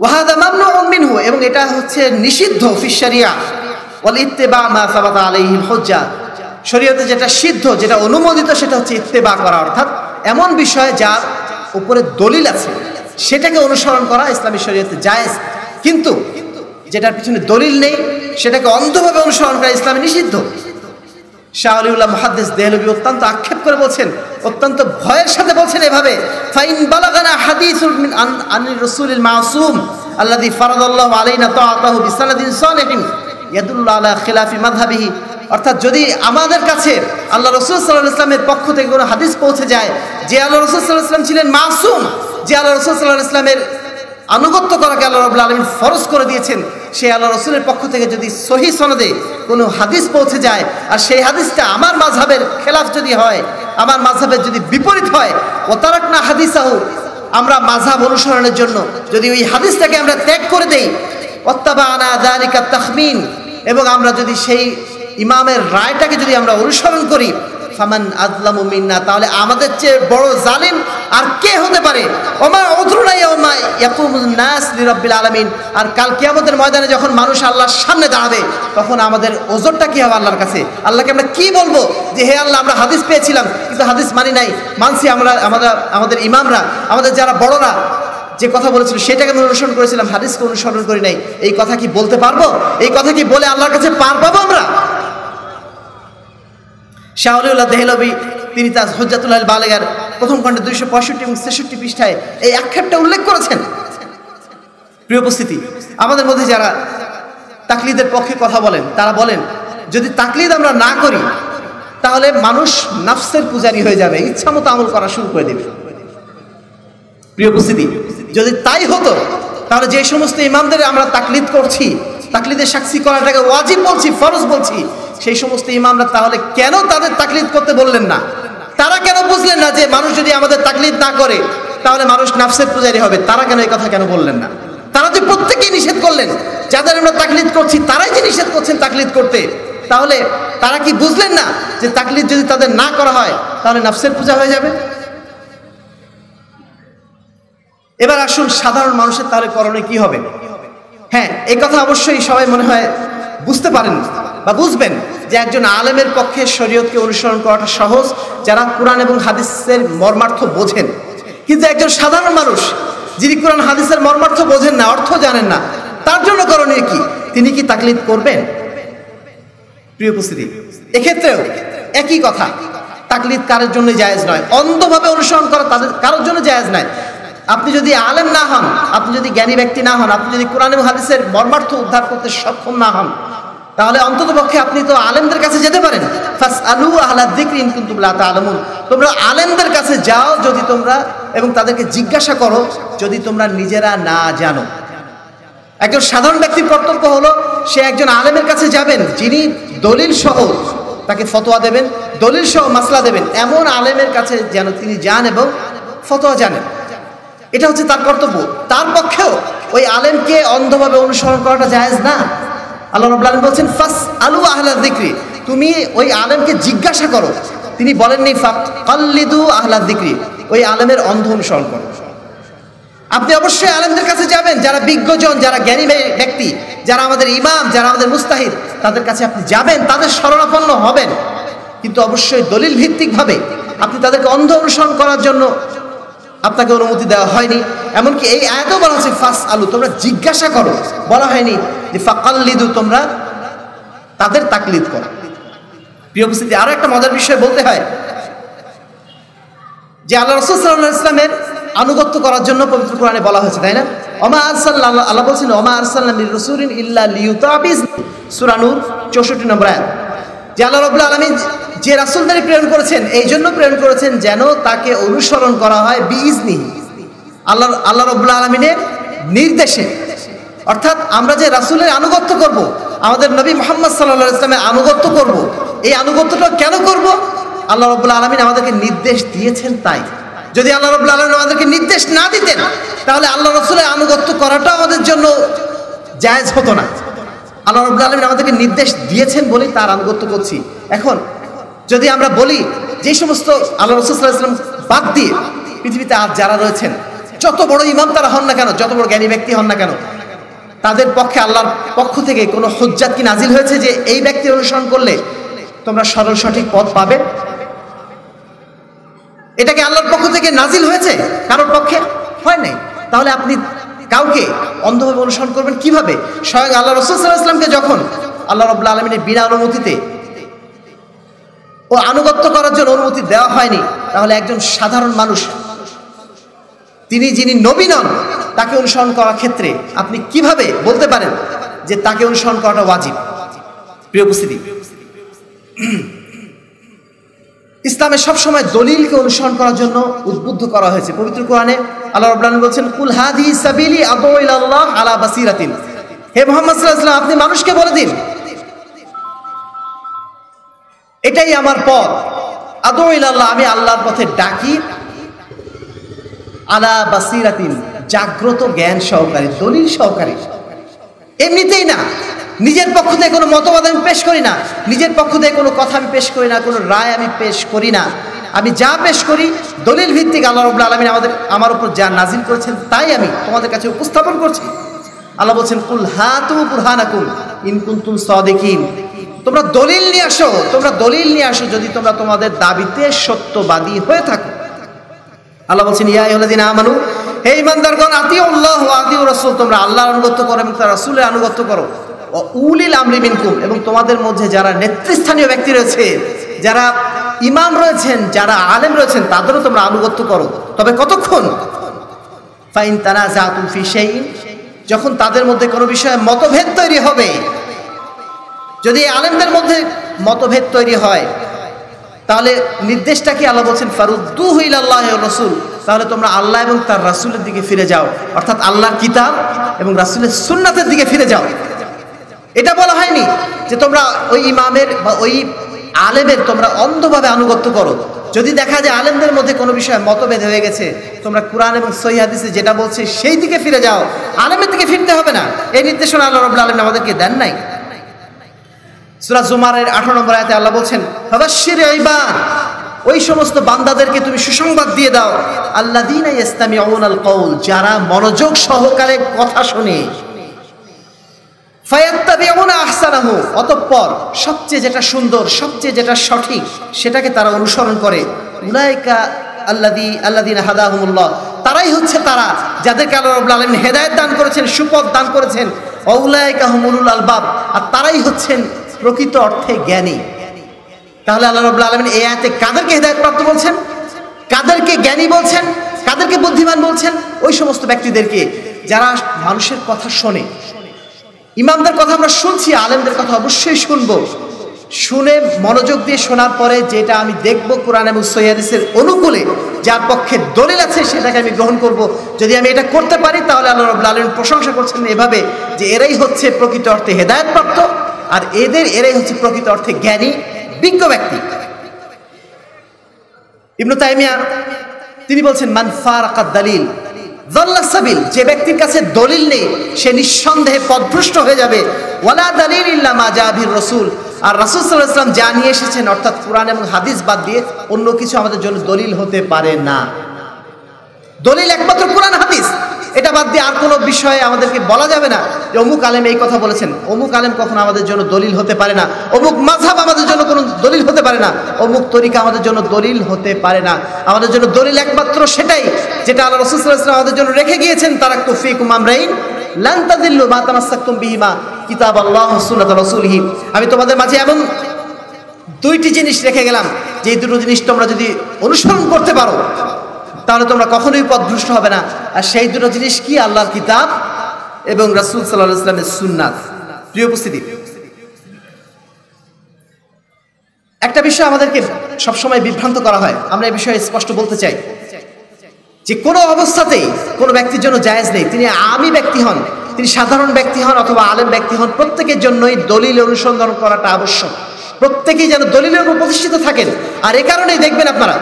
ওয়াহাদা মামনুউন মিনহু এবং এটা হচ্ছে নিষিদ্ধ ফি শারিয়া। ওয়াল ইত্তিবা মা সাবাতা আলাইহিল হুজ্জা শরীয়তে যেটা সিদ্ধ, যেটা অনুমোদিত, সেটা হচ্ছে ইত্তেবা করা, অর্থাৎ এমন বিষয় যার উপরে দলিল আছে, সেটাকে অনুসরণ করা ইসলামী শরীয়তে জায়েজ। কিন্তু যেটার পিছনে দলিল নেই, সেটাকে অন্ধভাবে অনুসরণ করা ইসলামে নিষিদ্ধ। শাহ আলিউল্লাহ মহাদ্দেস দেহলবি অত্যন্ত আক্ষেপ করে বলছেন, অত্যন্ত ভয়ের সাথে বলছেন এভাবে, ফাইন বালাগানা হাদিসুল মিন আন, আনির রাসূলিল মাসুম, আল্লাযী ফারাদাল্লাহু আলাইনা তাআতাহু বিসানাদিন সালিহিন ইয়াদুল্লু আলা খিলাফি মাযহাবিহি। অর্থাৎ যদি আমাদের কাছে আল্লাহ রসুল সাল্লাহ ইসলামের পক্ষ থেকে কোনো হাদিস পৌঁছে যায়, যে আল্লাহ রসুল সাল্লাহ ইসলাম ছিলেন মাসুম, যে আল্লাহ রসুল সাল্লাহ ইসলামের আনুগত্য করাকে আল্লাহ রবুল্লা আলমিন ফরজ করে দিয়েছেন? সেই আল্লাহ রসুলের পক্ষ থেকে যদি সহি সনদে কোনো হাদিস পৌঁছে যায়, আর সেই হাদিসটা আমার মাঝহের খেলাফ যদি হয়, আমার মাঝহের যদি বিপরীত হয় ও তারাক না হাদিসাহু, আমরা মাঝহাব অনুসরণের জন্য যদি ওই হাদিসটাকে আমরা ত্যাগ করে দেই অত্তাবা আনা দানিকা তাহমিন এবং আমরা যদি সেই ইমামের রায়টাকে যদি আমরা অনুসরণ করি ফামান আজলামু মিন্না, তাহলে আমাদের চেয়ে বড় জালিম আর কে হতে পারে? ওমা অধরুনাই ওমা ইয়াকুমুন নাস লিরাব্বিল আলামিন। আর কাল কিয়ামতের ময়দানে যখন মানুষ আল্লাহর সামনে দাঁড়াবে, তখন আমাদের ওজনটা কি হবে আল্লাহর কাছে? আল্লাহকে আমরা কি বলব? যে হে আল্লাহ, আমরা হাদিস পেয়েছিলাম, কিন্তু হাদিস মানি নাই। মানছি আমরা, আমাদের আমাদের ইমামরা, আমাদের যারা বড়রা, যে কথা বলেছিল, সেটাকে আমি অনুসরণ করেছিলাম, হাদিসকে অনুসরণ করি নাই। এই কথা কি বলতে পারব? এই কথা কি বলে আল্লাহর কাছে পার পাবো আমরা? শাহরুল্লাহ দেহলবি তিনি তার হজ্জাতুল্লাহ বালেগার প্রথম খণ্ডে দুইশো পঁয়ষট্টি এবং ছেষট্টি পৃষ্ঠায় এই আক্ষেপটা উল্লেখ করেছেন। প্রিয় উপস্থিতি, আমাদের মধ্যে যারা তাকলিদের পক্ষে কথা বলেন, তারা বলেন, যদি তাকলিদ আমরা না করি, তাহলে মানুষ নাফসের পূজারী হয়ে যাবে, ইচ্ছা মতো আমল করা শুরু করে দেবে। প্রিয় উপস্থিতি, যদি তাই হতো, তাহলে যে সমস্ত ইমামদের আমরা তাকলিদ করছি তাকলিদের সাক্ষী করাটাকে ওয়াজিব বলছি, ফরজ বলছি। সেই সমস্ত ইমামরা তাহলে কেন তাদের তাকলিদ করতে বললেন না? তারা কেন বুঝলেন না যে মানুষ যদি আমাদের তাকলিদ না করে, তাহলে মানুষ নাফসের পূজারী হবে? তারা কেন এই কথা কেন বললেন না? তারা যে প্রত্যেকেই নিষেধ করলেন, যাদের আমরা তাকলিদ করছি, তারাই যে নিষেধ করছেন তাকলিদ করতে, তাহলে তারা কি বুঝলেন না যে তাকলিদ যদি তাদের না করা হয়, তাহলে নাফসের পূজা হয়ে যাবে? এবার আসুন, সাধারণ মানুষের তাহলে করণে কি হবে? হ্যাঁ এই কথা অবশ্যই সবাই মনে হয় বুঝতে পারেন বা বুঝবেন যে একজন আলেমের পক্ষে শরীয়তকে অনুসরণ করাটা সহজ, যারা কোরআন এবং হাদিসের মর্মার্থ বোঝেন। কিন্তু একজন সাধারণ মানুষ যিনি কোরআন, হাদিসের মর্মার্থ বোঝেন না, অর্থ জানেন না, তার জন্য করণীয় কি? তিনি কি তাকলিদ করবেন? প্রিয় উপস্থিতি, এক্ষেত্রেও একই কথা। তাকলিদ কারোর জন্য জায়েজ নয়। অন্ধভাবে অনুসরণ করা তাদের কারোর জন্য জায়েজ নয়। আপনি যদি আলেম না হন, আপনি যদি জ্ঞানী ব্যক্তি না হন, আপনি যদি কোরআন এবং হাদিসের মর্মার্থ উদ্ধার করতে সক্ষম না হন, তাহলে অন্তত পক্ষে আপনি তো আলেমদের কাছে যেতে পারেন। আলু আহলা দিকরি কিন্তু আলমুন তোমরা আলেমদের কাছে যাও যদি তোমরা, এবং তাদেরকে জিজ্ঞাসা করো যদি তোমরা নিজেরা না জানো। একজন সাধারণ ব্যক্তির কর্তব্য হলো, সে একজন আলেমের কাছে যাবেন, যিনি দলিল সহ তাকে ফতোয়া দেবেন, দলিল সহ মাসলা দেবেন। এমন আলেমের কাছে যেন তিনি যান এবং ফতোয়া জানেন। এটা হচ্ছে তার কর্তব্য। তার পক্ষেও ওই আলেমকে অন্ধভাবে অনুসরণ করাটা জায়েজ না। আল্লাহ রব আলম বলছেন ফাস আলু আহলা দিক্রি তুমি ওই আলেমকে জিজ্ঞাসা করো। তিনি বলেননি কাল্লিদু আহলা দিক্রি ওই আলেমের অন্ধ অনুসরণ করো। আপনি অবশ্যই আলেমদের কাছে যাবেন। যারা বিজ্ঞজন, যারা জ্ঞানী ব্যক্তি, যারা আমাদের ইমাম, যারা আমাদের মুস্তাহিদ, তাদের কাছে আপনি যাবেন, তাদের শরণাপন্ন হবেন। কিন্তু অবশ্যই দলিল ভিত্তিকভাবে আপনি তাদেরকে অন্ধ অনুসরণ করার জন্য আপনাকে অনুমতি দেওয়া হয়নি। এমনকি এই আয়াতও বলা হচ্ছে ফাস আলু তোমরা জিজ্ঞাসা করো। বলা হয়নি যে, ফাকাল্লিদু তোমরা তাদের তাকলিদ করো। প্রিয় উপস্থিতি, আরও একটা মজার বিষয় বলতে হয়। যে আল্লাহ রসুল সাল্লাহ ইসলামের আনুগত্য করার জন্য পবিত্র কোরআনে বলা হয়েছে, তাই না? অমা আরসাল্লাহ আল্লাহ বলছেন অমা আরসাল্লাহ রসুলিন ইল্লা লিউতাবিজ সুরানুর চৌষট্টি নম্বর আয়াত। যে আল্লাহ রবুল্লা আলমী যে রাসুলদারি প্রেরণ করেছেন, এই জন্য প্রেরণ করেছেন যেন তাকে অনুসরণ করা হয় বিইজনি আল্লাহ আল্লাহ রবুল্লা আলমিনের নির্দেশে অর্থাৎ আমরা যে রাসুলের আনুগত্য করব। আমাদের নবী মোহাম্মদ সাল্লাহ ইসলামের আনুগত্য করব। এই আনুগত্যটা কেন করব আল্লাহ রবুল্লা আলমিন আমাদেরকে নির্দেশ দিয়েছেন তাই যদি আল্লাহ রবুল্লা আলমিন আমাদেরকে নির্দেশ না দিতেন, তাহলে আল্লাহ রসুলের আনুগত্য করাটা আমাদের জন্য জায়েজ হতো না আল্লাহ রবুল্লা আলমিন আমাদেরকে নির্দেশ দিয়েছেন বলেই তার আনুগত্য করছি এখন যদি আমরা বলি যে সমস্ত আল্লাহ রসুলাম বাদ দিয়ে পৃথিবীতে আজ যারা রয়েছেন, যত বড় ইমাম তারা হন না কেন, যত বড় জ্ঞানী ব্যক্তি হন না কেন, তাদের পক্ষে আল্লাহর পক্ষ থেকে কোনো হজ্জাত কি নাজিল হয়েছে যে এই ব্যক্তির অনুসরণ করলে তোমরা সরল সঠিক পথ পাবে? এটাকে আল্লাহর পক্ষ থেকে নাজিল হয়েছে? কারোর পক্ষে হয় নাই? তাহলে আপনি কাউকে অন্ধভাবে অনুসরণ করবেন কীভাবে? স্বয়ং আল্লাহ রসুল্লাহ ইসলামকে যখন আল্লাহ রবুল্লা আলমিনের বিনা অনুমতিতে ও আনুগত্য করার জন্য অনুমতি দেওয়া হয়নি, তাহলে একজন সাধারণ মানুষ, তিনি যিনি নবী নন, তাকে অনুসরণ করার ক্ষেত্রে আপনি কীভাবে বলতে পারেন যে তাকে অনুসরণ করাটা ওয়াজিব? প্রিয় উপস্থিতি, ইসলামে সবসময় দলিলকে অনুসরণ করার জন্য উদ্বুদ্ধ করা হয়েছে। পবিত্র কোরআনে আল্লাহ রব্লান বলছেন, কুল হাদি সাবিলি আল্লাহ আলা বাসিরাতিন। হে মোহাম্মদ সাল্লাহ আপনি মানুষকে বলে দিন এটাই আমার পথ। আদৌ আল্লাহ আমি আল্লাহর পথে ডাকি? আলা বাসিরাতিন, জাগ্রত জ্ঞান সহকারী, দলিল সহকারী। এমনিতেই না। নিজের পক্ষ থেকে কোনো মতবাদ আমি পেশ করি না। নিজের পক্ষ থেকে কোনো কথা আমি পেশ করি না, কোনো রায় আমি পেশ করি না। আমি যা পেশ করি, দলিল ভিত্তিক আল্লাহ রবুল্লা আলমিন আমাদের, আমার উপর যা নাজিল করেছেন তাই আমি তোমাদের কাছে উপস্থাপন করছি। আল্লাহ বলছেন, কুল হা তু কুল হা হাতু বুরহানাকুম ইনকুন্তুম সদেকিন। তোমরা দলিল নিয়ে আসো, তোমরা দলিল নিয়ে আসো যদি তোমরা তোমাদের দাবিতে সত্যবাদী হয়ে থাকো। আল্লাহ বলছেন, ইয়া ইহদিন আমানু, হে ইমানদারগণ আতি আল্লাহ আতি রসুল, তোমরা আল্লাহর আনুগত্য করো এবং তার রসুলের আনুগত্য করো। ও উলিল আমরি মিনকুম, এবং তোমাদের মধ্যে যারা নেতৃস্থানীয় ব্যক্তি রয়েছে, যারা ইমাম রয়েছেন, যারা আলেম রয়েছেন, তাদেরও তোমরা আনুগত্য করো। তবে কতক্ষণ? ফাইন তারা তুলফি সেই যখন তাদের মধ্যে কোনো বিষয়ে মতভেদ তৈরি হবে যদি আলেমদের মধ্যে মতভেদ তৈরি হয়, তাহলে নির্দেশটা কি আল্লাহ বলছেন ফারুদ্দু হইল আল্লাহ রসুল তাহলে তোমরা আল্লাহ এবং তার রাসুলের দিকে ফিরে যাও। অর্থাৎ আল্লাহর কিতাব এবং রাসুলের সুন্নাতের দিকে ফিরে যাও। এটা বলা হয়নি যে তোমরা ওই ইমামের বা ওই আলেমের তোমরা অন্ধভাবে আনুগত্য করো। যদি দেখা যায় আলেমদের মধ্যে কোনো বিষয়ে মতভেদ হয়ে গেছে, তোমরা কোরআন এবং সহিদিসে যেটা বলছে সেই দিকে ফিরে যাও। আলেমের দিকে ফিরতে হবে না। এই নির্দেশনা আল্লাহ রবুল্লা আলম আমাদেরকে দেন নাই। সুরা জুমারের আঠারো নম্বর আয়তে আল্লাহ বলছেন হবাশির ইবাদ, ওই সমস্ত বান্দাদেরকে তুমি সুসংবাদ দিয়ে দাও। আল্লাহ দিন ইসলামী আল কৌল যারা মনোযোগ সহকারে কথা শুনে। আহসানাহু, অতঃপর সবচেয়ে যেটা সুন্দর, সবচেয়ে যেটা সঠিক, সেটাকে তারা অনুসরণ করে। উলাইকা আল্লাদি আল্লাদিন হাদাহুমুল্লাহ, তারাই হচ্ছে তারা, যাদেরকে আল্লাহ রাব্বুল আলামিন হেদায়েত দান করেছেন, সুপথ দান করেছেন। অউলাইকা হুমুলুল আলবাব, আর তারাই হচ্ছেন প্রকৃত অর্থে জ্ঞানী। তাহলে আল্লাহ রাব্বুল আলামিন এই আয়াতে কাদেরকে হেদায়েত প্রাপ্ত বলছেন? কাদেরকে জ্ঞানী বলছেন? কাদেরকে বুদ্ধিমান বলছেন? ওই সমস্ত ব্যক্তিদেরকে যারা মানুষের কথা শোনে। ইমামদের কথা আমরা শুনছি, আলেমদের কথা অবশ্যই শুনব। শুনে মনোযোগ দিয়ে শোনার পরে যেটা আমি দেখব কোরআন এবং সৈয়াদিসের অনুকূলে, যার পক্ষে দলিল আছে, সেটাকে আমি গ্রহণ করব। যদি আমি এটা করতে পারি, তাহলে আল্লাহ রব আলম প্রশংসা করছেন এভাবে যে এরাই হচ্ছে প্রকৃত অর্থে হেদায়তপ্রাপ্ত আর এদের, এরাই হচ্ছে প্রকৃত অর্থে জ্ঞানী, বিজ্ঞ ব্যক্তি। ইবনু তাইমিয়া, তিনি বলছেন, মান ফারাকাত দালিল সাবিল, যে ব্যক্তির কাছে দলিল নেই, সে নিঃসন্দেহে পদভ্রষ্ট হয়ে যাবে। ওয়ালা দালিল ইল্লা মা জাবির রসুল। আর রাসুল সাল্লাহ ইসলাম যা নিয়ে এসেছেন, অর্থাৎ কোরআন এবং হাদিস বাদ দিয়ে অন্য কিছু আমাদের জন্য দলিল হতে পারে না। দলিল একমাত্র কোরআন, হাদিস। এটা বাদ দিয়ে আর কোনো বিষয়ে আমাদেরকে বলা যাবে না যে অমুক আলেম এই কথা বলেছেন। অমুক আলেম কখনো আমাদের জন্য দলিল হতে পারে না। অমুক মাঝাব আমাদের জন্য কোনো দলিল হতে পারে না। অমুক তরিকা আমাদের জন্য দলিল হতে পারে না। আমাদের জন্য দলিল একমাত্র সেটাই যেটা আল্লাহ রসুলাম আমাদের জন্য রেখে গিয়েছেন। তারা তফিক আমরাইন লান্তাদিল্লু মা তামাসাক্তুম বিহিমা কিতাব আল্লাহ সুন্নাত রসুলহি। আমি তোমাদের মাঝে এমন দুইটি জিনিস রেখে গেলাম। যে দুটো জিনিস তোমরা যদি অনুসরণ করতে পারো তাহলে তোমরা কখনোই পথভ্রষ্ট হবে না। আর সেই দুটো জিনিস কি? আল্লাহর কিতাব এবং রাসুল সাল্লাহ ইসলামের সুন্নাত। প্রিয় উপস্থিতি, একটা বিষয় আমাদেরকে সবসময় বিভ্রান্ত করা হয়। আমরা এই বিষয়ে স্পষ্ট বলতে চাই যে কোনো অবস্থাতেই কোনো ব্যক্তির জন্য জায়েজ নেই। তিনি আমি ব্যক্তি হন, তিনি সাধারণ ব্যক্তি হন অথবা আলেম ব্যক্তি হন, প্রত্যেকের জন্যই দলিল অনুসন্ধান করাটা আবশ্যক। প্রত্যেকেই যেন দলিলের উপর প্রতিষ্ঠিত থাকেন। আর এ কারণেই দেখবেন আপনারা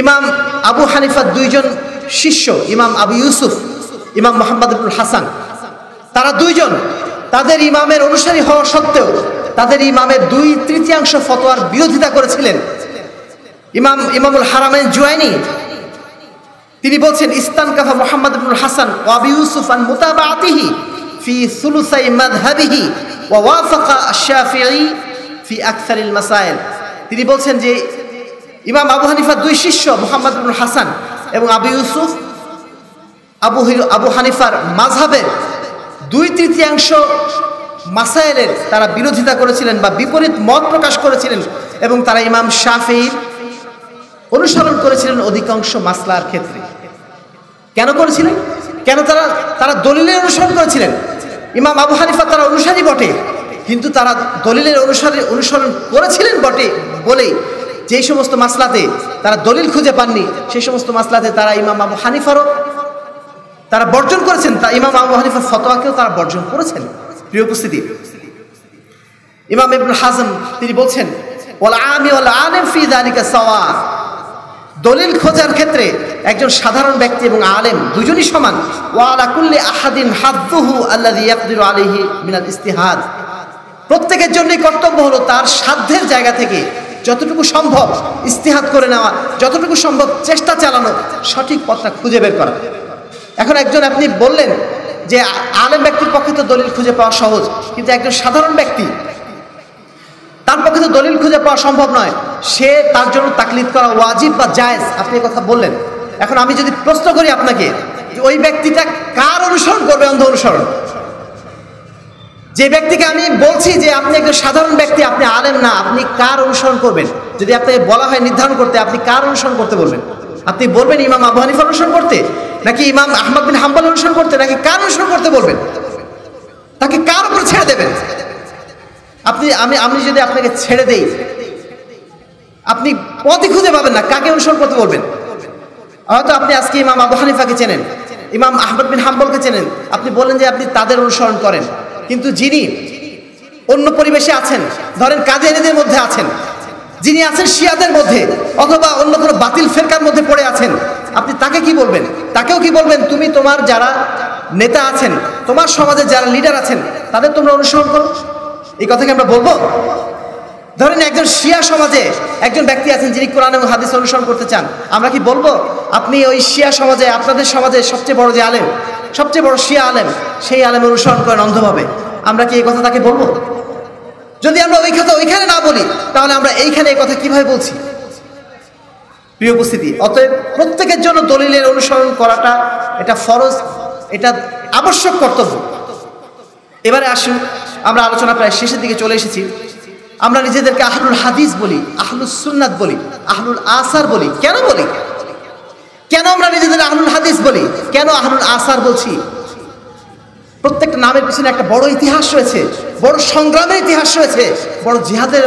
ইমাম আবু হানিফার দুইজন শিষ্য, ইমাম আবু ইউসুফ, ইমাম মোহাম্মদ আবুল হাসান, তারা দুইজন। তাদের ইমামের অনুসারী হওয়া সত্ত্বেও তাদের ইমামের দুই তৃতীয়াংশ ফতোয়ার বিরোধিতা করেছিলেন। ইমাম ইমামুল হারামাইন জুয়াইনি, তিনি বলছেন ইস্তান কাফা মোহাম্মদ আবুল হাসান ওয়াবি ইউসুফ আন মুতাবাতিহি ফি সুলুসাই মাযহাবিহি ওয়া ওয়াফাকা আশ-শাফিঈ ফি আকসারিল মাসাইল। তিনি বলছেন যে ইমাম আবু হানিফার দুই শিষ্য, মোহাম্মদ হাসান এবং আবু ইউসুফ, আবু আবু হানিফার মাঝহাবের দুই তৃতীয়াংশ মাসাইলের তারা বিরোধিতা করেছিলেন বা বিপরীত মত প্রকাশ করেছিলেন এবং তারা ইমাম শাফির অনুসরণ করেছিলেন অধিকাংশ মাসলার ক্ষেত্রে। কেন করেছিলেন? কেন তারা তারা দলিলের অনুসরণ করেছিলেন? ইমাম আবু হানিফা তারা অনুসারী বটে, কিন্তু তারা দলিলের অনুসারে অনুসরণ করেছিলেন বটে বলেই যেই সমস্ত মাসলাতে তারা দলিল খুঁজে পাননি, সেই সমস্ত মাসলাতে তারা ইমাম আবু হানিফারও তারা বর্জন করেছেন, তা ইমাম আবু হানিফার ফতোয়াকেও তারা বর্জন করেছেন। প্রিয় উপস্থিতি, ইমাম ইবনুল হাজম তিনি বলছেন, ওয়াল আমি ওয়াল আলেম ফি যালিকা সাওয়া। দলিল খোঁজার ক্ষেত্রে একজন সাধারণ ব্যক্তি এবং আলেম দুজনই সমান। ওয়ালা কুল্লি আহাদিন হাদ্দুহু আল্লাযী ইয়াকদিরু আলাইহি মিনাল ইস্তিহাদ। প্রত্যেকের জন্যই কর্তব্য হলো তার সাধ্যের জায়গা থেকে যতটুকু সম্ভব ইস্তিহাদ করে নেওয়া, যতটুকু সম্ভব চেষ্টা চালানো, সঠিক পথটা খুঁজে বের করা। এখন একজন আপনি বললেন যে আলেম ব্যক্তির পক্ষে তো দলিল খুঁজে পাওয়া সহজ, কিন্তু একজন সাধারণ ব্যক্তি তার পক্ষে তো দলিল খুঁজে পাওয়া সম্ভব নয়। সে তার জন্য তাকলিদ করা ওয়াজিব বা জায়েজ, আপনি কথা বললেন। এখন আমি যদি প্রশ্ন করি আপনাকে ওই ব্যক্তিটা কার অনুসরণ করবে অন্ধ অনুসরণ? যে ব্যক্তিকে আমি বলছি যে আপনি একজন সাধারণ ব্যক্তি, আপনি আলেম না, আপনি কার অনুসরণ করবেন? যদি আপনাকে বলা হয় নির্ধারণ করতে, আপনি কার অনুসরণ করতে বলবেন? আপনি বলবেন ইমাম আবু হানিফা অনুসরণ করতে, নাকি ইমাম আহমদ বিন হাম্বাল অনুসরণ করতে, নাকি কার অনুসরণ করতে বলবেন? তাকে কার উপর ছেড়ে দেবেন? আপনি, আমি আমি যদি আপনাকে ছেড়ে দেই, আপনি পথই খুঁজে পাবেন না, কাকে অনুসরণ করতে বলবেন? হয়তো আপনি আজকে ইমাম আবু হানিফাকে চেনেন, ইমাম আহমদ বিন হাম্বলকে চেনেন, আপনি বলেন যে আপনি তাদের অনুসরণ করেন। কিন্তু যিনি অন্য পরিবেশে আছেন, ধরেন কাদের মধ্যে আছেন, যিনি আছেন শিয়াদের মধ্যে, অথবা অন্য কোনো বাতিল ফেরকার মধ্যে পড়ে আছেন, আপনি তাকে কি বলবেন? তাকেও কি বলবেন, তুমি তোমার যারা নেতা আছেন, তোমার সমাজে যারা লিডার আছেন, তাদের তোমরা অনুসরণ করো? এই কথাকে আমরা বলব? ধরেন একজন শিয়া সমাজে একজন ব্যক্তি আছেন যিনি কোরআন এবং হাদিস অনুসরণ করতে চান, আমরা কি বলব? আপনি ওই শিয়া সমাজে, আপনাদের সমাজে সবচেয়ে বড় যে আলেম, সবচেয়ে বড় শিয়া আলেম, সেই আলেম অনুসরণ করেন অন্ধভাবে। আমরা কি এই কথা তাকে বলব? যদি আমরা ওই কথা ওইখানে না বলি, তাহলে আমরা এইখানে এই কথা কীভাবে বলছি? প্রিয় উপস্থিতি, অতএব প্রত্যেকের জন্য দলিলের অনুসরণ করাটা এটা ফরজ, এটা আবশ্যক কর্তব্য। এবারে আসুন, আমরা আলোচনা প্রায় শেষের দিকে চলে এসেছি। আমরা নিজেদেরকে আহলুল হাদিস বলি আহলুল সুন্নাত বলি, আহলুল আসার বলি। কেন বলি? কেন আমরা নিজেদের আহলুল হাদিস বলি? কেন আহলুল আসার বলছি? প্রত্যেকটা নামের পিছনে একটা বড় ইতিহাস রয়েছে, বড় সংগ্রামের ইতিহাস রয়েছে, বড় জিহাদের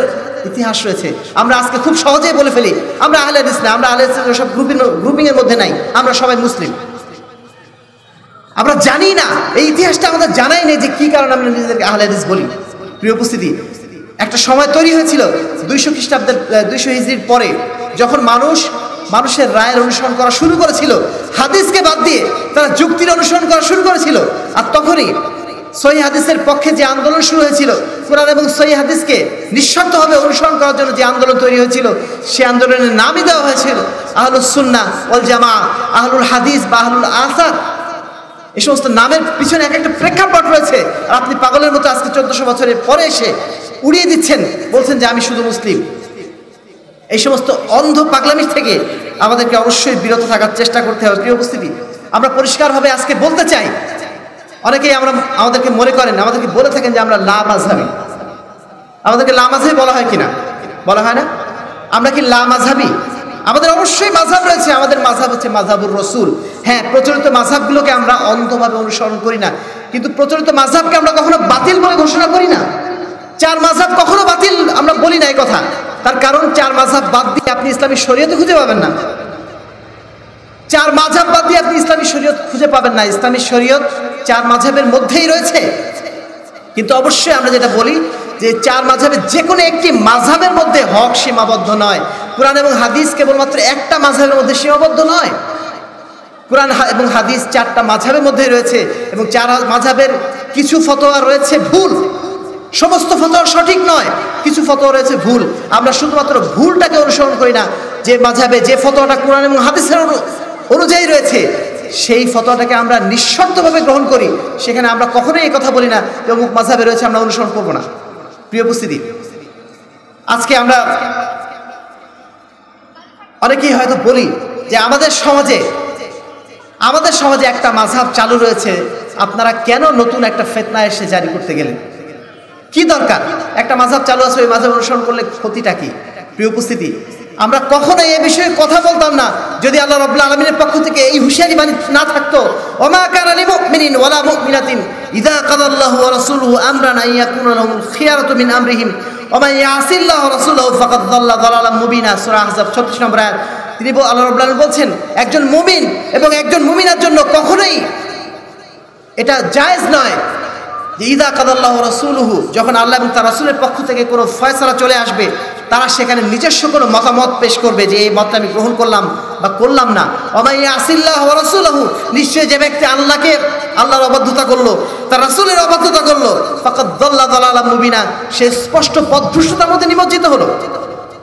ইতিহাস রয়েছে। আমরা আজকে খুব সহজেই বলে ফেলি, আমরা আহলে হাদিস না, আমরা আহলে হাদিসের সব গ্রুপিং গ্রুপিং এর মধ্যে নাই, আমরা সবাই মুসলিম। আমরা জানি না, এই ইতিহাসটা আমাদের জানাই নেই যে কি কারণে আমরা নিজেদেরকে আহলে হাদিস বলি। প্রিয় উপস্থিতি একটা সময় তৈরি হয়েছিল দুইশো খ্রিস্টাব্দের দুইশো হিজড়ির পরে, যখন মানুষ মানুষের রায়ের অনুসরণ করা শুরু করেছিল, হাদিসকে বাদ দিয়ে তারা যুক্তির অনুসরণ করা শুরু করেছিল, আর তখনই সহি হাদিসের পক্ষে যে আন্দোলন শুরু হয়েছিল, কোরআন এবং সহি হাদিসকে নিঃশর্তভাবে অনুসরণ করার জন্য যে আন্দোলন তৈরি হয়েছিল, সে আন্দোলনের নামই দেওয়া হয়েছিল আহলুস সুন্না ওল জামা আহলুল হাদিস বা আহলুল আসাদ এই সমস্ত নামের পিছনে এক একটা প্রেক্ষাপট রয়েছে। আর আপনি পাগলের মতো আজকে চোদ্দশো বছরের পরে এসে উড়িয়ে দিচ্ছেন, বলছেন যে আমি শুধু মুসলিম। এই সমস্ত অন্ধ পাগলামির থেকে আমাদেরকে অবশ্যই বিরত থাকার চেষ্টা করতে হবে। প্রিয় উপস্থিতি, আমরা পরিষ্কারভাবে আজকে বলতে চাই, অনেকেই আমরা আমাদেরকে মনে করেন, আমাদেরকে বলে থাকেন যে আমরা লা মাঝহাবি আমাদেরকে লা মাঝহাবি বলা হয় কিনা? বলা হয় না? আমরা কি লা মাঝহাবি আমাদের অবশ্যই মাঝহাব রয়েছে, আমাদের মাঝহাব হচ্ছে মাঝহাবুর রসুল। হ্যাঁ প্রচলিত মাঝহাবগুলোকে আমরা অন্ধভাবে অনুসরণ করি না। কিন্তু প্রচলিত মাঝহাবকে আমরা কখনো বাতিল বলে ঘোষণা করি না। চার মাঝহাব কখনো বাতিল আমরা বলি না এই কথা। তার কারণ চার মাঝহাব বাদ দিয়ে আপনি ইসলামী শরীয়তে খুঁজে পাবেন না। চার মাঝহাব বাদ দিয়ে আপনি ইসলামী শরীয়ত খুঁজে পাবেন না। ইসলামী শরীয়ত চার মাঝহাবের মধ্যেই রয়েছে। কিন্তু অবশ্যই আমরা যেটা বলি যে চার মাঝহাবের যে কোনো একটি মাঝহাবের মধ্যে হক সীমাবদ্ধ নয়। কোরআন এবং হাদিস কেবলমাত্র একটা মাঝহাবের মধ্যে সীমাবদ্ধ নয়। কোরআন এবং হাদিস চারটা মাঝহাবের মধ্যে রয়েছে এবং চার মাঝহাবের কিছু ফতোয়া রয়েছে ভুল। সমস্ত ফতোয়া সঠিক নয়, কিছু ফতোয়া রয়েছে ভুল। আমরা শুধুমাত্র ভুলটাকে অনুসরণ করি না, যে মাঝাবে যে ফতোয়াটা কোরআন এবং হাদিসের অনুযায়ী রয়েছে, সেই ফতোয়াটাকে আমরা নিঃশর্তভাবে গ্রহণ করি। সেখানে আমরা কখনোই এই কথা বলি না যে অমুক মাঝহাবে রয়েছে, আমরা অনুসরণ করব না। প্রিয় উপস্থিতি, আজকে আমরা অনেকেই হয়তো বলি যে আমাদের সমাজে আমাদের সমাজে একটা মাঝাব চালু রয়েছে, আপনারা কেন নতুন একটা ফেতনা এসে জারি করতে গেলেন? কি দরকার? একটা মাঝাব চালু আছে, ওই মাঝাব অনুসরণ করলে ক্ষতিটা কি? প্রিয় উপস্থিতি আমরা কখনোই এ বিষয়ে কথা বলতাম না। যদি আল্লাহ রব্লা আলমিনের পক্ষ থেকে এই হুঁশিয়ারি বাণী না থাকতো রাসূলুহু আমরান আন ইয়াকুনা লাহুমুল খিয়ারাতু মিন আমরিহিম ওমা ইয়াসিল্লাহু ওয়া রাসূলুহু ফাকাদ যাল্লা যালালাম মুবিনা, সূরা আহজাব 36 নম্বর আয়াত। তিনি আল্লাহ বলছেন, একজন মুমিন এবং একজন মুমিনার জন্য কখনোই এটা জায়েজ নয় ইদা কাদাল্লাহ রসুলহু, যখন আল্লাহ এবং তার রসুলের পক্ষ থেকে কোনো ফয়সলা চলে আসবে তারা সেখানে নিজস্ব কোনো মতামত পেশ করবে যে এই মতটা আমি গ্রহণ করলাম বা করলাম না। অমাই আসিল্লাহ রসুল্লাহ নিশ্চয়ই যে ব্যক্তি আল্লাহকে, আল্লাহর অবাধ্যতা করল, তার রসুলের অবাধ্যতা করল, ফাকাদ দল্লা দলালা মুবিনা, সে স্পষ্ট পদভ্রষ্টতার মধ্যে নিমজ্জিত হলো।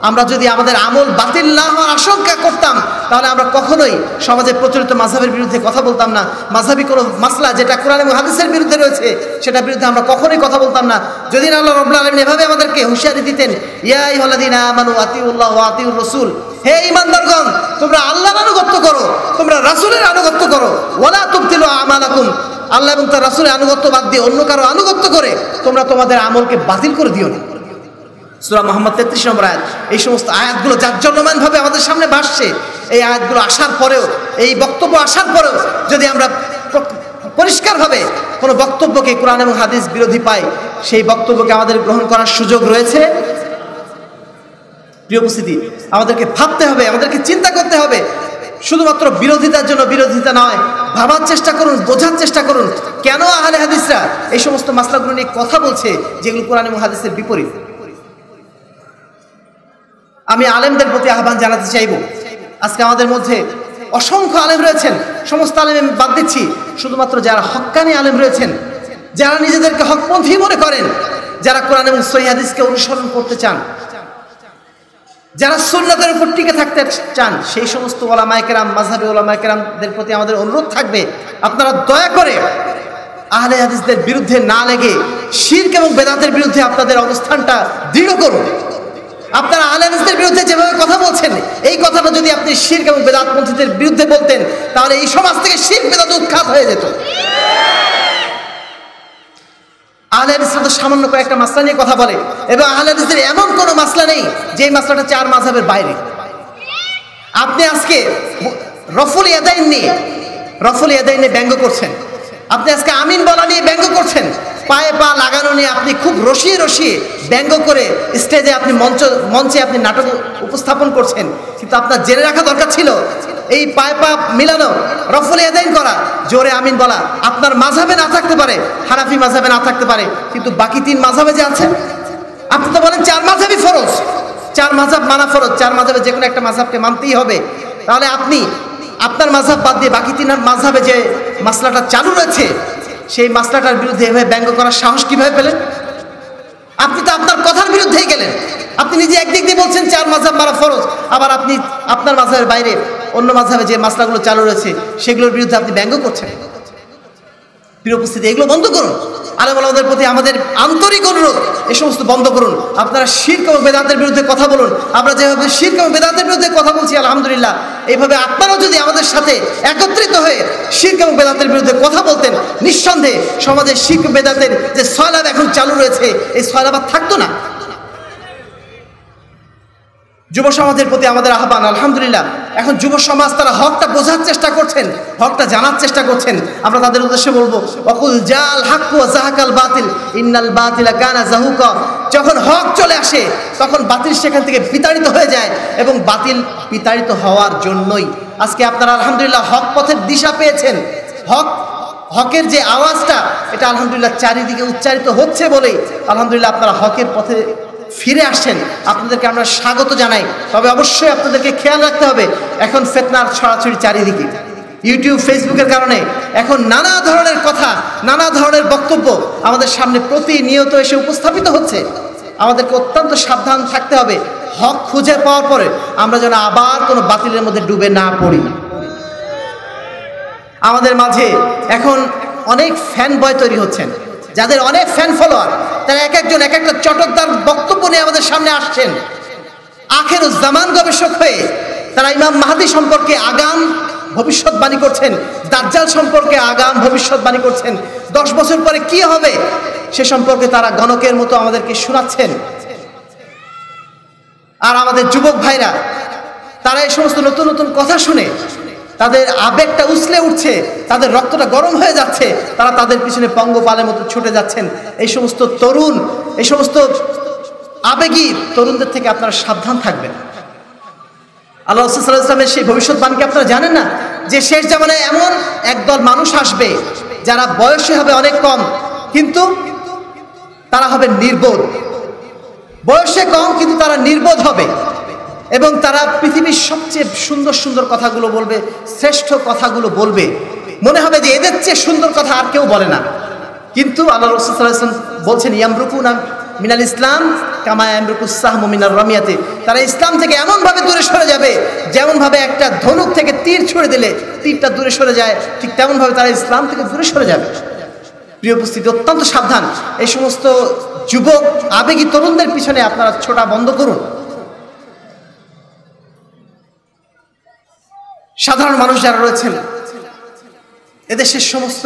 আমরা যদি আমাদের আমল বাতিল না হওয়ার আশঙ্কা করতাম, তাহলে আমরা কখনোই সমাজে প্রচলিত মাঝহাবের বিরুদ্ধে কথা বলতাম না। মাঝহাবি কোনো মাসলা যেটা কোরআন এবং হাদিসের বিরুদ্ধে রয়েছে, সেটার বিরুদ্ধে আমরা কখনোই কথা বলতাম না। যদি না আল্লাহ রব্লা আলমিন এভাবে আমাদেরকে হুঁশিয়ারি দিতেন ইয়াই হলাদিন আমানু আতিউল্লাহ আতিউর রসুল, হে ইমানদারগণ তোমরা আল্লাহর আনুগত্য করো, তোমরা রাসুলের আনুগত্য করো ওলা তুবতিল আমালাকুম। আল্লাহ এবং তার রাসুলের আনুগত্য বাদ দিয়ে অন্য কারও আনুগত্য করে তোমরা তোমাদের আমলকে বাতিল করে দিও না। সুরা মোহাম্মদ তেত্রিশ নম্বর আয়াত। এই সমস্ত আয়াতগুলো জাজ্জল্যমানভাবে আমাদের সামনে ভাসছে, এই আয়াতগুলো আসার পরেও, এই বক্তব্য আসার পরেও যদি আমরা পরিষ্কারভাবে কোনো বক্তব্যকে কোরআন এবং হাদিস বিরোধী পাই, সেই বক্তব্যকে আমাদের গ্রহণ করার সুযোগ রয়েছে। প্রিয় উপস্থিতি, আমাদেরকে ভাবতে হবে, আমাদেরকে চিন্তা করতে হবে। শুধুমাত্র বিরোধিতার জন্য বিরোধিতা নয়, ভাবার চেষ্টা করুন, বোঝার চেষ্টা করুন। কেন আহলে হাদিসরা এই সমস্ত মাসলাগুলো নিয়ে কথা বলছে, যেগুলো কোরআন এবং হাদিসের বিপরীত? আমি আলেমদের প্রতি আহ্বান জানাতে চাইব। আজকে আমাদের মধ্যে অসংখ্য আলেম রয়েছেন, সমস্ত আলেম বাদ দিচ্ছি, শুধুমাত্র যারা হক্কানি আলেম রয়েছেন, যারা নিজেদেরকে হকপন্থী মনে করেন, যারা কোরআন এবং সৈহাদিসকে অনুসরণ করতে চান, যারা সুন্নতের উপর টিকে থাকতে চান, সেই সমস্ত ওলা মায়কেরাম ওলামায়কেরাম মাঝহাবি ওলামায়কেরামদের প্রতি আমাদের অনুরোধ থাকবে, আপনারা দয়া করে আহলে হাদিসদের বিরুদ্ধে না লেগে শির্ক এবং বেদাতের বিরুদ্ধে আপনাদের অবস্থানটা দৃঢ় করুন। আপনারা আহলে হাদিসদের বিরুদ্ধে যেভাবে কথা বলছেন, এই কথাটা যদি আপনি শির্ক এবং বেদাতপন্থীদের বিরুদ্ধে বলতেন, তাহলে এই সমাজ থেকে শির্ক, বেদাত উৎখাত হয়ে যেত। আহলে হাদিসরা তো সামান্য কয়েকটা মাসলা নিয়ে কথা বলে এবং আহলে হাদিসদের এমন কোনো মাসলা নেই যে মাসলাটা চার মাঝহের বাইরে। আপনি আজকে রফুল ইয়াদাইন নিয়ে, রফুল ইয়াদাইন নিয়ে ব্যঙ্গ করছেন। আপনি আজকে আমিন বলা নিয়ে ব্যঙ্গ করছেন। পায়ে পা লাগানো নিয়ে আপনি খুব রসিয়ে রসিয়ে ব্যঙ্গ করে স্টেজে আপনি মঞ্চ, মঞ্চে আপনি নাটক উপস্থাপন করছেন। কিন্তু আপনার জেনে রাখা দরকার ছিল, এই পায়ে পা মিলানো, রফল এদাইন করা, জোরে আমিন বলা, আপনার মাঝাবে না থাকতে পারে, হানাফি মাঝাবে না থাকতে পারে, কিন্তু বাকি তিন মাঝাবে যে আছেন, আপনি তো বলেন চার মাঝাবই ফরজ, চার মাঝাব মানা ফরজ, চার মাঝাবে যে কোনো একটা মাঝাবকে মানতেই হবে। তাহলে আপনি, আপনার মাঝাব বাদ দিয়ে বাকি তিন মাঝাবে যে মাসলাটা চালু রয়েছে সেই মাসলাটার বিরুদ্ধে এভাবে ব্যঙ্গ করার সাহস কীভাবে পেলেন? আপনি তো আপনার কথার বিরুদ্ধেই গেলেন। আপনি নিজে একদিক দিয়ে বলছেন, চার মাঝাব মারা ফরজ। আবার আপনি আপনার মাঝাবের বাইরে অন্য মাঝাবে যে মাসলাগুলো চালু রয়েছে, সেগুলোর বিরুদ্ধে আপনি ব্যঙ্গ করছেন। প্রিয় উপস্থিতি, এগুলো বন্ধ করুন। আলেম আলমদের প্রতি আমাদের আন্তরিক অনুরোধ এ সমস্ত বন্ধ করুন। আপনারা শির্ক এবং বেদান্তের বিরুদ্ধে কথা বলুন। আমরা যেভাবে শির্ক এবং বেদান্তের বিরুদ্ধে কথা বলছি, আলহামদুলিল্লাহ, এইভাবে আপনারাও যদি আমাদের সাথে একত্রিত হয়ে শির্ক এবং বেদান্তের বিরুদ্ধে কথা বলতেন, নিঃসন্দেহে সমাজে শির্ক বেদান্তের যে সয়লাভ এখন চালু রয়েছে, এই সয়লাভ থাকতো না। যুব সমাজের প্রতি আমাদের আহ্বান, আলহামদুলিল্লাহ। এখন যুব সমাজ তারা হকটা বোঝার চেষ্টা করছেন, হকটা জানার চেষ্টা করছেন। আমরা তাদের উদ্দেশ্যে বলব, অকুল জাল হাক্কু জাহাকাল বাতিল, ইন্নাল বাতিল কানা জাহুক। যখন হক চলে আসে, তখন বাতিল সেখান থেকে বিতাড়িত হয়ে যায় এবং বাতিল বিতাড়িত হওয়ার জন্যই। আজকে আপনারা আলহামদুলিল্লাহ হক পথের দিশা পেয়েছেন। হক, হকের যে আওয়াজটা, এটা আলহামদুলিল্লাহ চারিদিকে উচ্চারিত হচ্ছে বলেই আলহামদুলিল্লাহ আপনারা হকের পথে ফিরে আসছেন। আপনাদেরকে আমরা স্বাগত জানাই। তবে অবশ্যই আপনাদেরকে খেয়াল রাখতে হবে, এখন ফেতনার ছড়াছড়ি চারিদিকে। ইউটিউব ফেসবুকের কারণে এখন নানা ধরনের কথা, নানা ধরনের বক্তব্য আমাদের সামনে প্রতিনিয়ত এসে উপস্থাপিত হচ্ছে। আমাদেরকে অত্যন্ত সাবধান থাকতে হবে, হক খুঁজে পাওয়ার পরে আমরা যেন আবার কোনো বাতিলের মধ্যে ডুবে না পড়ি। আমাদের মাঝে এখন অনেক ফ্যান বয় তৈরি হচ্ছেন, যাদের অনেক ফ্যান ফলোয়ার তারা এক একজন এক একটা চটকদার বক্তব্য নিয়ে আমাদের সামনে আসছেন। আখের জামান গবেষক হয়ে তারা ইমাম মাহাদি সম্পর্কে আগাম ভবিষ্যৎবাণী করছেন, দাজ্জাল সম্পর্কে আগাম ভবিষ্যৎবাণী করছেন। দশ বছর পরে কি হবে সে সম্পর্কে তারা গণকের মতো আমাদেরকে শোনাচ্ছেন। আর আমাদের যুবক ভাইরা, তারা এই সমস্ত নতুন নতুন কথা শুনে তাদের আবেগটা উছলে উঠছে, তাদের রক্তটা গরম হয়ে যাচ্ছে, তারা তাদের পিছনে পঙ্গপালের মতো ছুটে যাচ্ছেন। এই সমস্ত তরুণ, এই সমস্ত আবেগী তরুণদের থেকে আপনারা সাবধান থাকবেন। আল্লাহ ইসলামের সেই ভবিষ্যৎবাণীকে আপনারা জানেন না? যে শেষ জামানায় এমন একদল মানুষ আসবে, যারা বয়সে হবে অনেক কম, কিন্তু তারা হবে নির্বোধ। বয়সে কম, কিন্তু তারা নির্বোধ হবে। এবং তারা পৃথিবীর সবচেয়ে সুন্দর সুন্দর কথাগুলো বলবে, শ্রেষ্ঠ কথাগুলো বলবে। মনে হবে যে এদের চেয়ে সুন্দর কথা আর কেউ বলে না। কিন্তু আল্লাহ রসুলাম বলছেন ইয়ামরুকু নাম মিনাল ইসলাম কামা ইয়ামরুকুসাহ মিনার রমিয়াতে। তারা ইসলাম থেকে এমনভাবে দূরে সরে যাবে, যেমনভাবে একটা ধনুক থেকে তীর ছুড়ে দিলে তীরটা দূরে সরে যায়, ঠিক তেমনভাবে তারা ইসলাম থেকে দূরে সরে যাবে। প্রিয় উপস্থিতি, অত্যন্ত সাবধান। এই সমস্ত যুবক, আবেগী তরুণদের পিছনে আপনারা ছোটা বন্ধ করুন। সাধারণ মানুষ যারা রয়েছেন, এদেশের সমস্ত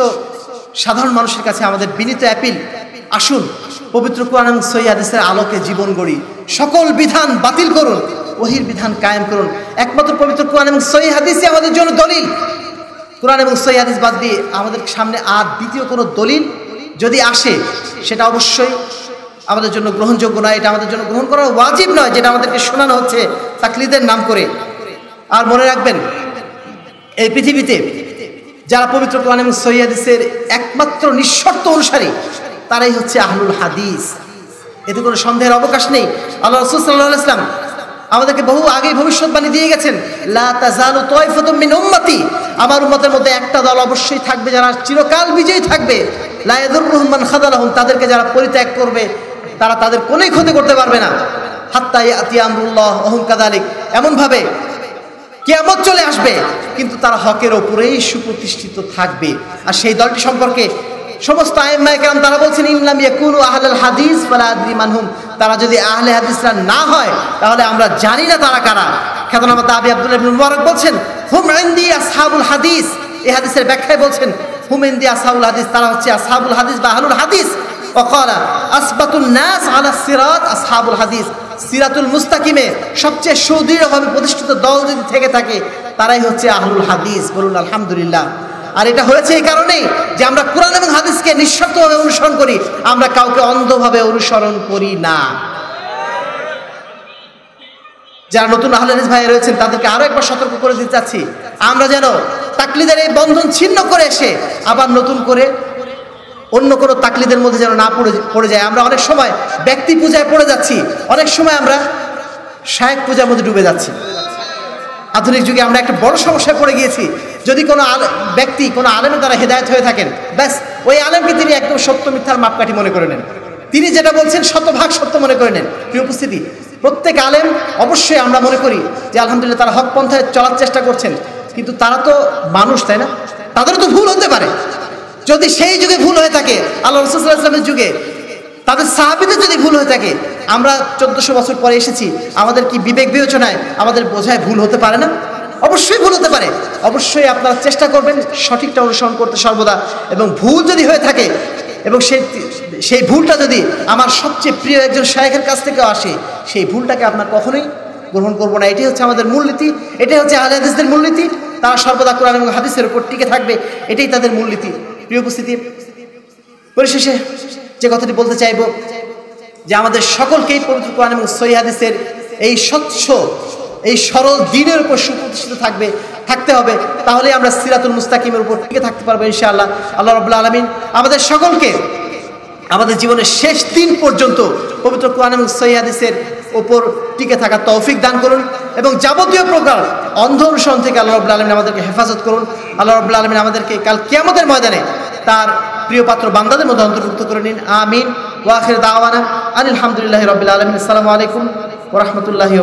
সাধারণ মানুষের কাছে আমাদের বিনীত অ্যাপিল, আসুন, পবিত্র কোরআন সৈয়াদিসের আলোকে জীবন গড়ি। সকল বিধান বাতিল করুন ওহির বিধান কায়েম করুন। একমাত্র পবিত্র কোরআন এবং সহি হাদিসই আমাদের জন্য দলিল। কোরআন এবং সহি হাদিস বাদ দিয়ে আমাদের সামনে আর দ্বিতীয় কোনো দলিল যদি আসে, সেটা অবশ্যই আমাদের জন্য গ্রহণযোগ্য নয়, এটা আমাদের জন্য গ্রহণ করা ওয়াজিব নয়, যেটা আমাদেরকে শোনানো হচ্ছে তাকলিদের নাম করে। আর মনে রাখবেন এই পৃথিবীতে যারা পবিত্র কোরআন এবং সৈয়াদিসের একমাত্র নিঃশর্ত অনুসারী, তারাই হচ্ছে আহলুল হাদিস। এতে কোনো সন্দেহের অবকাশ নেই। আল্লাহ রসুল সাল্লাহ ইসলাম আমাদেরকে বহু আগেই ভবিষ্যৎবাণী দিয়ে গেছেন মিন উম্মতি। আমার উম্মতের মধ্যে একটা দল অবশ্যই থাকবে, যারা চিরকাল বিজয়ী থাকবে। লা ইয়াদুররুহুম মান খাদালাহুম। তাদেরকে যারা পরিত্যাগ করবে, তারা তাদের কোনোই ক্ষতি করতে পারবে না। হাত্তা ইয়াতি আমরুল্লাহ ওহুম কাদালিক এমনভাবে কেয়ামত চলে আসবে। কিন্তু তারা হকের ওপরেই সুপ্রতিষ্ঠিত থাকবে। আর সেই দলটি সম্পর্কে সমস্ত আইম্মায়ে কেরাম তারা বলছেন ইমলাম ইয়াকুনু আহলাল হাদিস ফালা আদরি মানহুম তারা যদি আহলে হাদিসরা না হয়, তাহলে আমরা জানি না তারা কারা। খ্যাতনামা তাবি আব্দুল্লাহ ইবনে মুবারক বলছেন, হুম ইনদি আসহাবুল হাদিস। এই হাদিসের ব্যাখ্যায় বলছেন, হুম ইনদি আসহাবুল হাদিস। তারা হচ্ছে আসহাবুল হাদিস বা আহলুল হাদিস। ফকরা আসবাতুল নাস আলা সিরাত আসহাবুল হাদিস সিরাতুল মুস্তাকিমে সবচেয়ে সুদৃঢ়ভাবে প্রতিষ্ঠিত দল যদি থেকে থাকে, তারাই হচ্ছে আহলুল হাদিস। বলুন, আলহামদুলিল্লাহ। আর এটা হয়েছে এই কারণেই যে আমরা কোরআন এবং হাদিসকে নিঃশব্দভাবে অনুসরণ করি, আমরা কাউকে অন্ধভাবে অনুসরণ করি না। যারা নতুন আহলানিস ভাই রয়েছেন, তাদেরকে আরও একবার সতর্ক করে দিতে চাচ্ছি। আমরা যেন তাকলিদের এই বন্ধন ছিন্ন করে এসে আবার নতুন করে অন্য কোনো তাকলিদের মধ্যে যেন না পড়ে পড়ে যায়। আমরা অনেক সময় ব্যক্তি পূজায় পড়ে যাচ্ছি, অনেক সময় আমরা শায়েক পূজার মধ্যে ডুবে যাচ্ছি। আধুনিক যুগে আমরা একটা বড় সমস্যায় পড়ে গিয়েছি। যদি কোনো ব্যক্তি, কোনো আলেমের দ্বারা হেদায়ত হয়ে থাকেন, ব্যাস, ওই আলেমকে তিনি একদম সত্য মিথ্যার মাপকাঠি মনে করে নেন। তিনি যেটা বলছেন শতভাগ সত্য মনে করে নেন। প্রিয় উপস্থিতি, প্রত্যেক আলেম অবশ্যই আমরা মনে করি যে আলহামদুলিল্লাহ তারা হক পন্থায় চলার চেষ্টা করছেন। কিন্তু তারা তো মানুষ, তাই না? তাদেরও তো ভুল হতে পারে। যদি সেই যুগে ভুল হয়ে থাকে, আল্লাহ রসুলামের যুগে, তাদের সাহাবিদের যদি ভুল হয়ে থাকে, আমরা চোদ্দশো বছর পরে এসেছি, আমাদের কি বিবেক বিবেচনায় আমাদের বোঝায় ভুল হতে পারে না? অবশ্যই ভুল হতে পারে। অবশ্যই আপনারা চেষ্টা করবেন সঠিকটা অনুসরণ করতে সর্বদা, এবং ভুল যদি হয়ে থাকে, এবং সেই সেই ভুলটা যদি আমার সবচেয়ে প্রিয় একজন শায়েখের কাছ থেকে আসে, সেই ভুলটাকে আপনার কখনোই গ্রহণ করব না। এটাই হচ্ছে আমাদের মূলনীতি, এটাই হচ্ছে আহলে মূলনীতি। তারা সর্বদা কোরআন এবং হাদিসের উপর টিকে থাকবে, এটাই তাদের মূলনীতি। প্রিয় উপস্থিতি, পরিশেষে যে কথাটি বলতে চাইব, যে আমাদের সকলকেই পবিত্র কোরআন এবং সহি হাদিসের এই স্বচ্ছ, এই সরল দিনের উপর সুপ্রতিষ্ঠিত থাকবে, থাকতে হবে। তাহলে আমরা সিরাতুল মুস্তাকিমের উপর টিকে থাকতে পারব ইনশাআল্লাহ। আল্লাহ রবুল্লা আলমিন আমাদের সকলকে আমাদের জীবনের শেষ দিন পর্যন্ত পবিত্র কোরআন এবং সহি হাদিসের ওপর টিকে থাকার তৌফিক দান করুন এবং যাবতীয় প্রকার অন্ধ অনুসরণ থেকে আল্লাহ রবুল্লা আলমিন আমাদেরকে হেফাজত করুন। আল্লাহ রবুল্লা আলমিন আমাদেরকে কাল কিয়ামতের ময়দানে তার প্রিয় পাত্র বান্দাদের মধ্যে অন্তর্ভুক্ত করে নিন। আমিন। ওয়াখির দাওয়ানা আনিল হামদুলিল্লাহ রবিল আলমিন। আসসালামু আলাইকুম ওরহমতুল্লাহি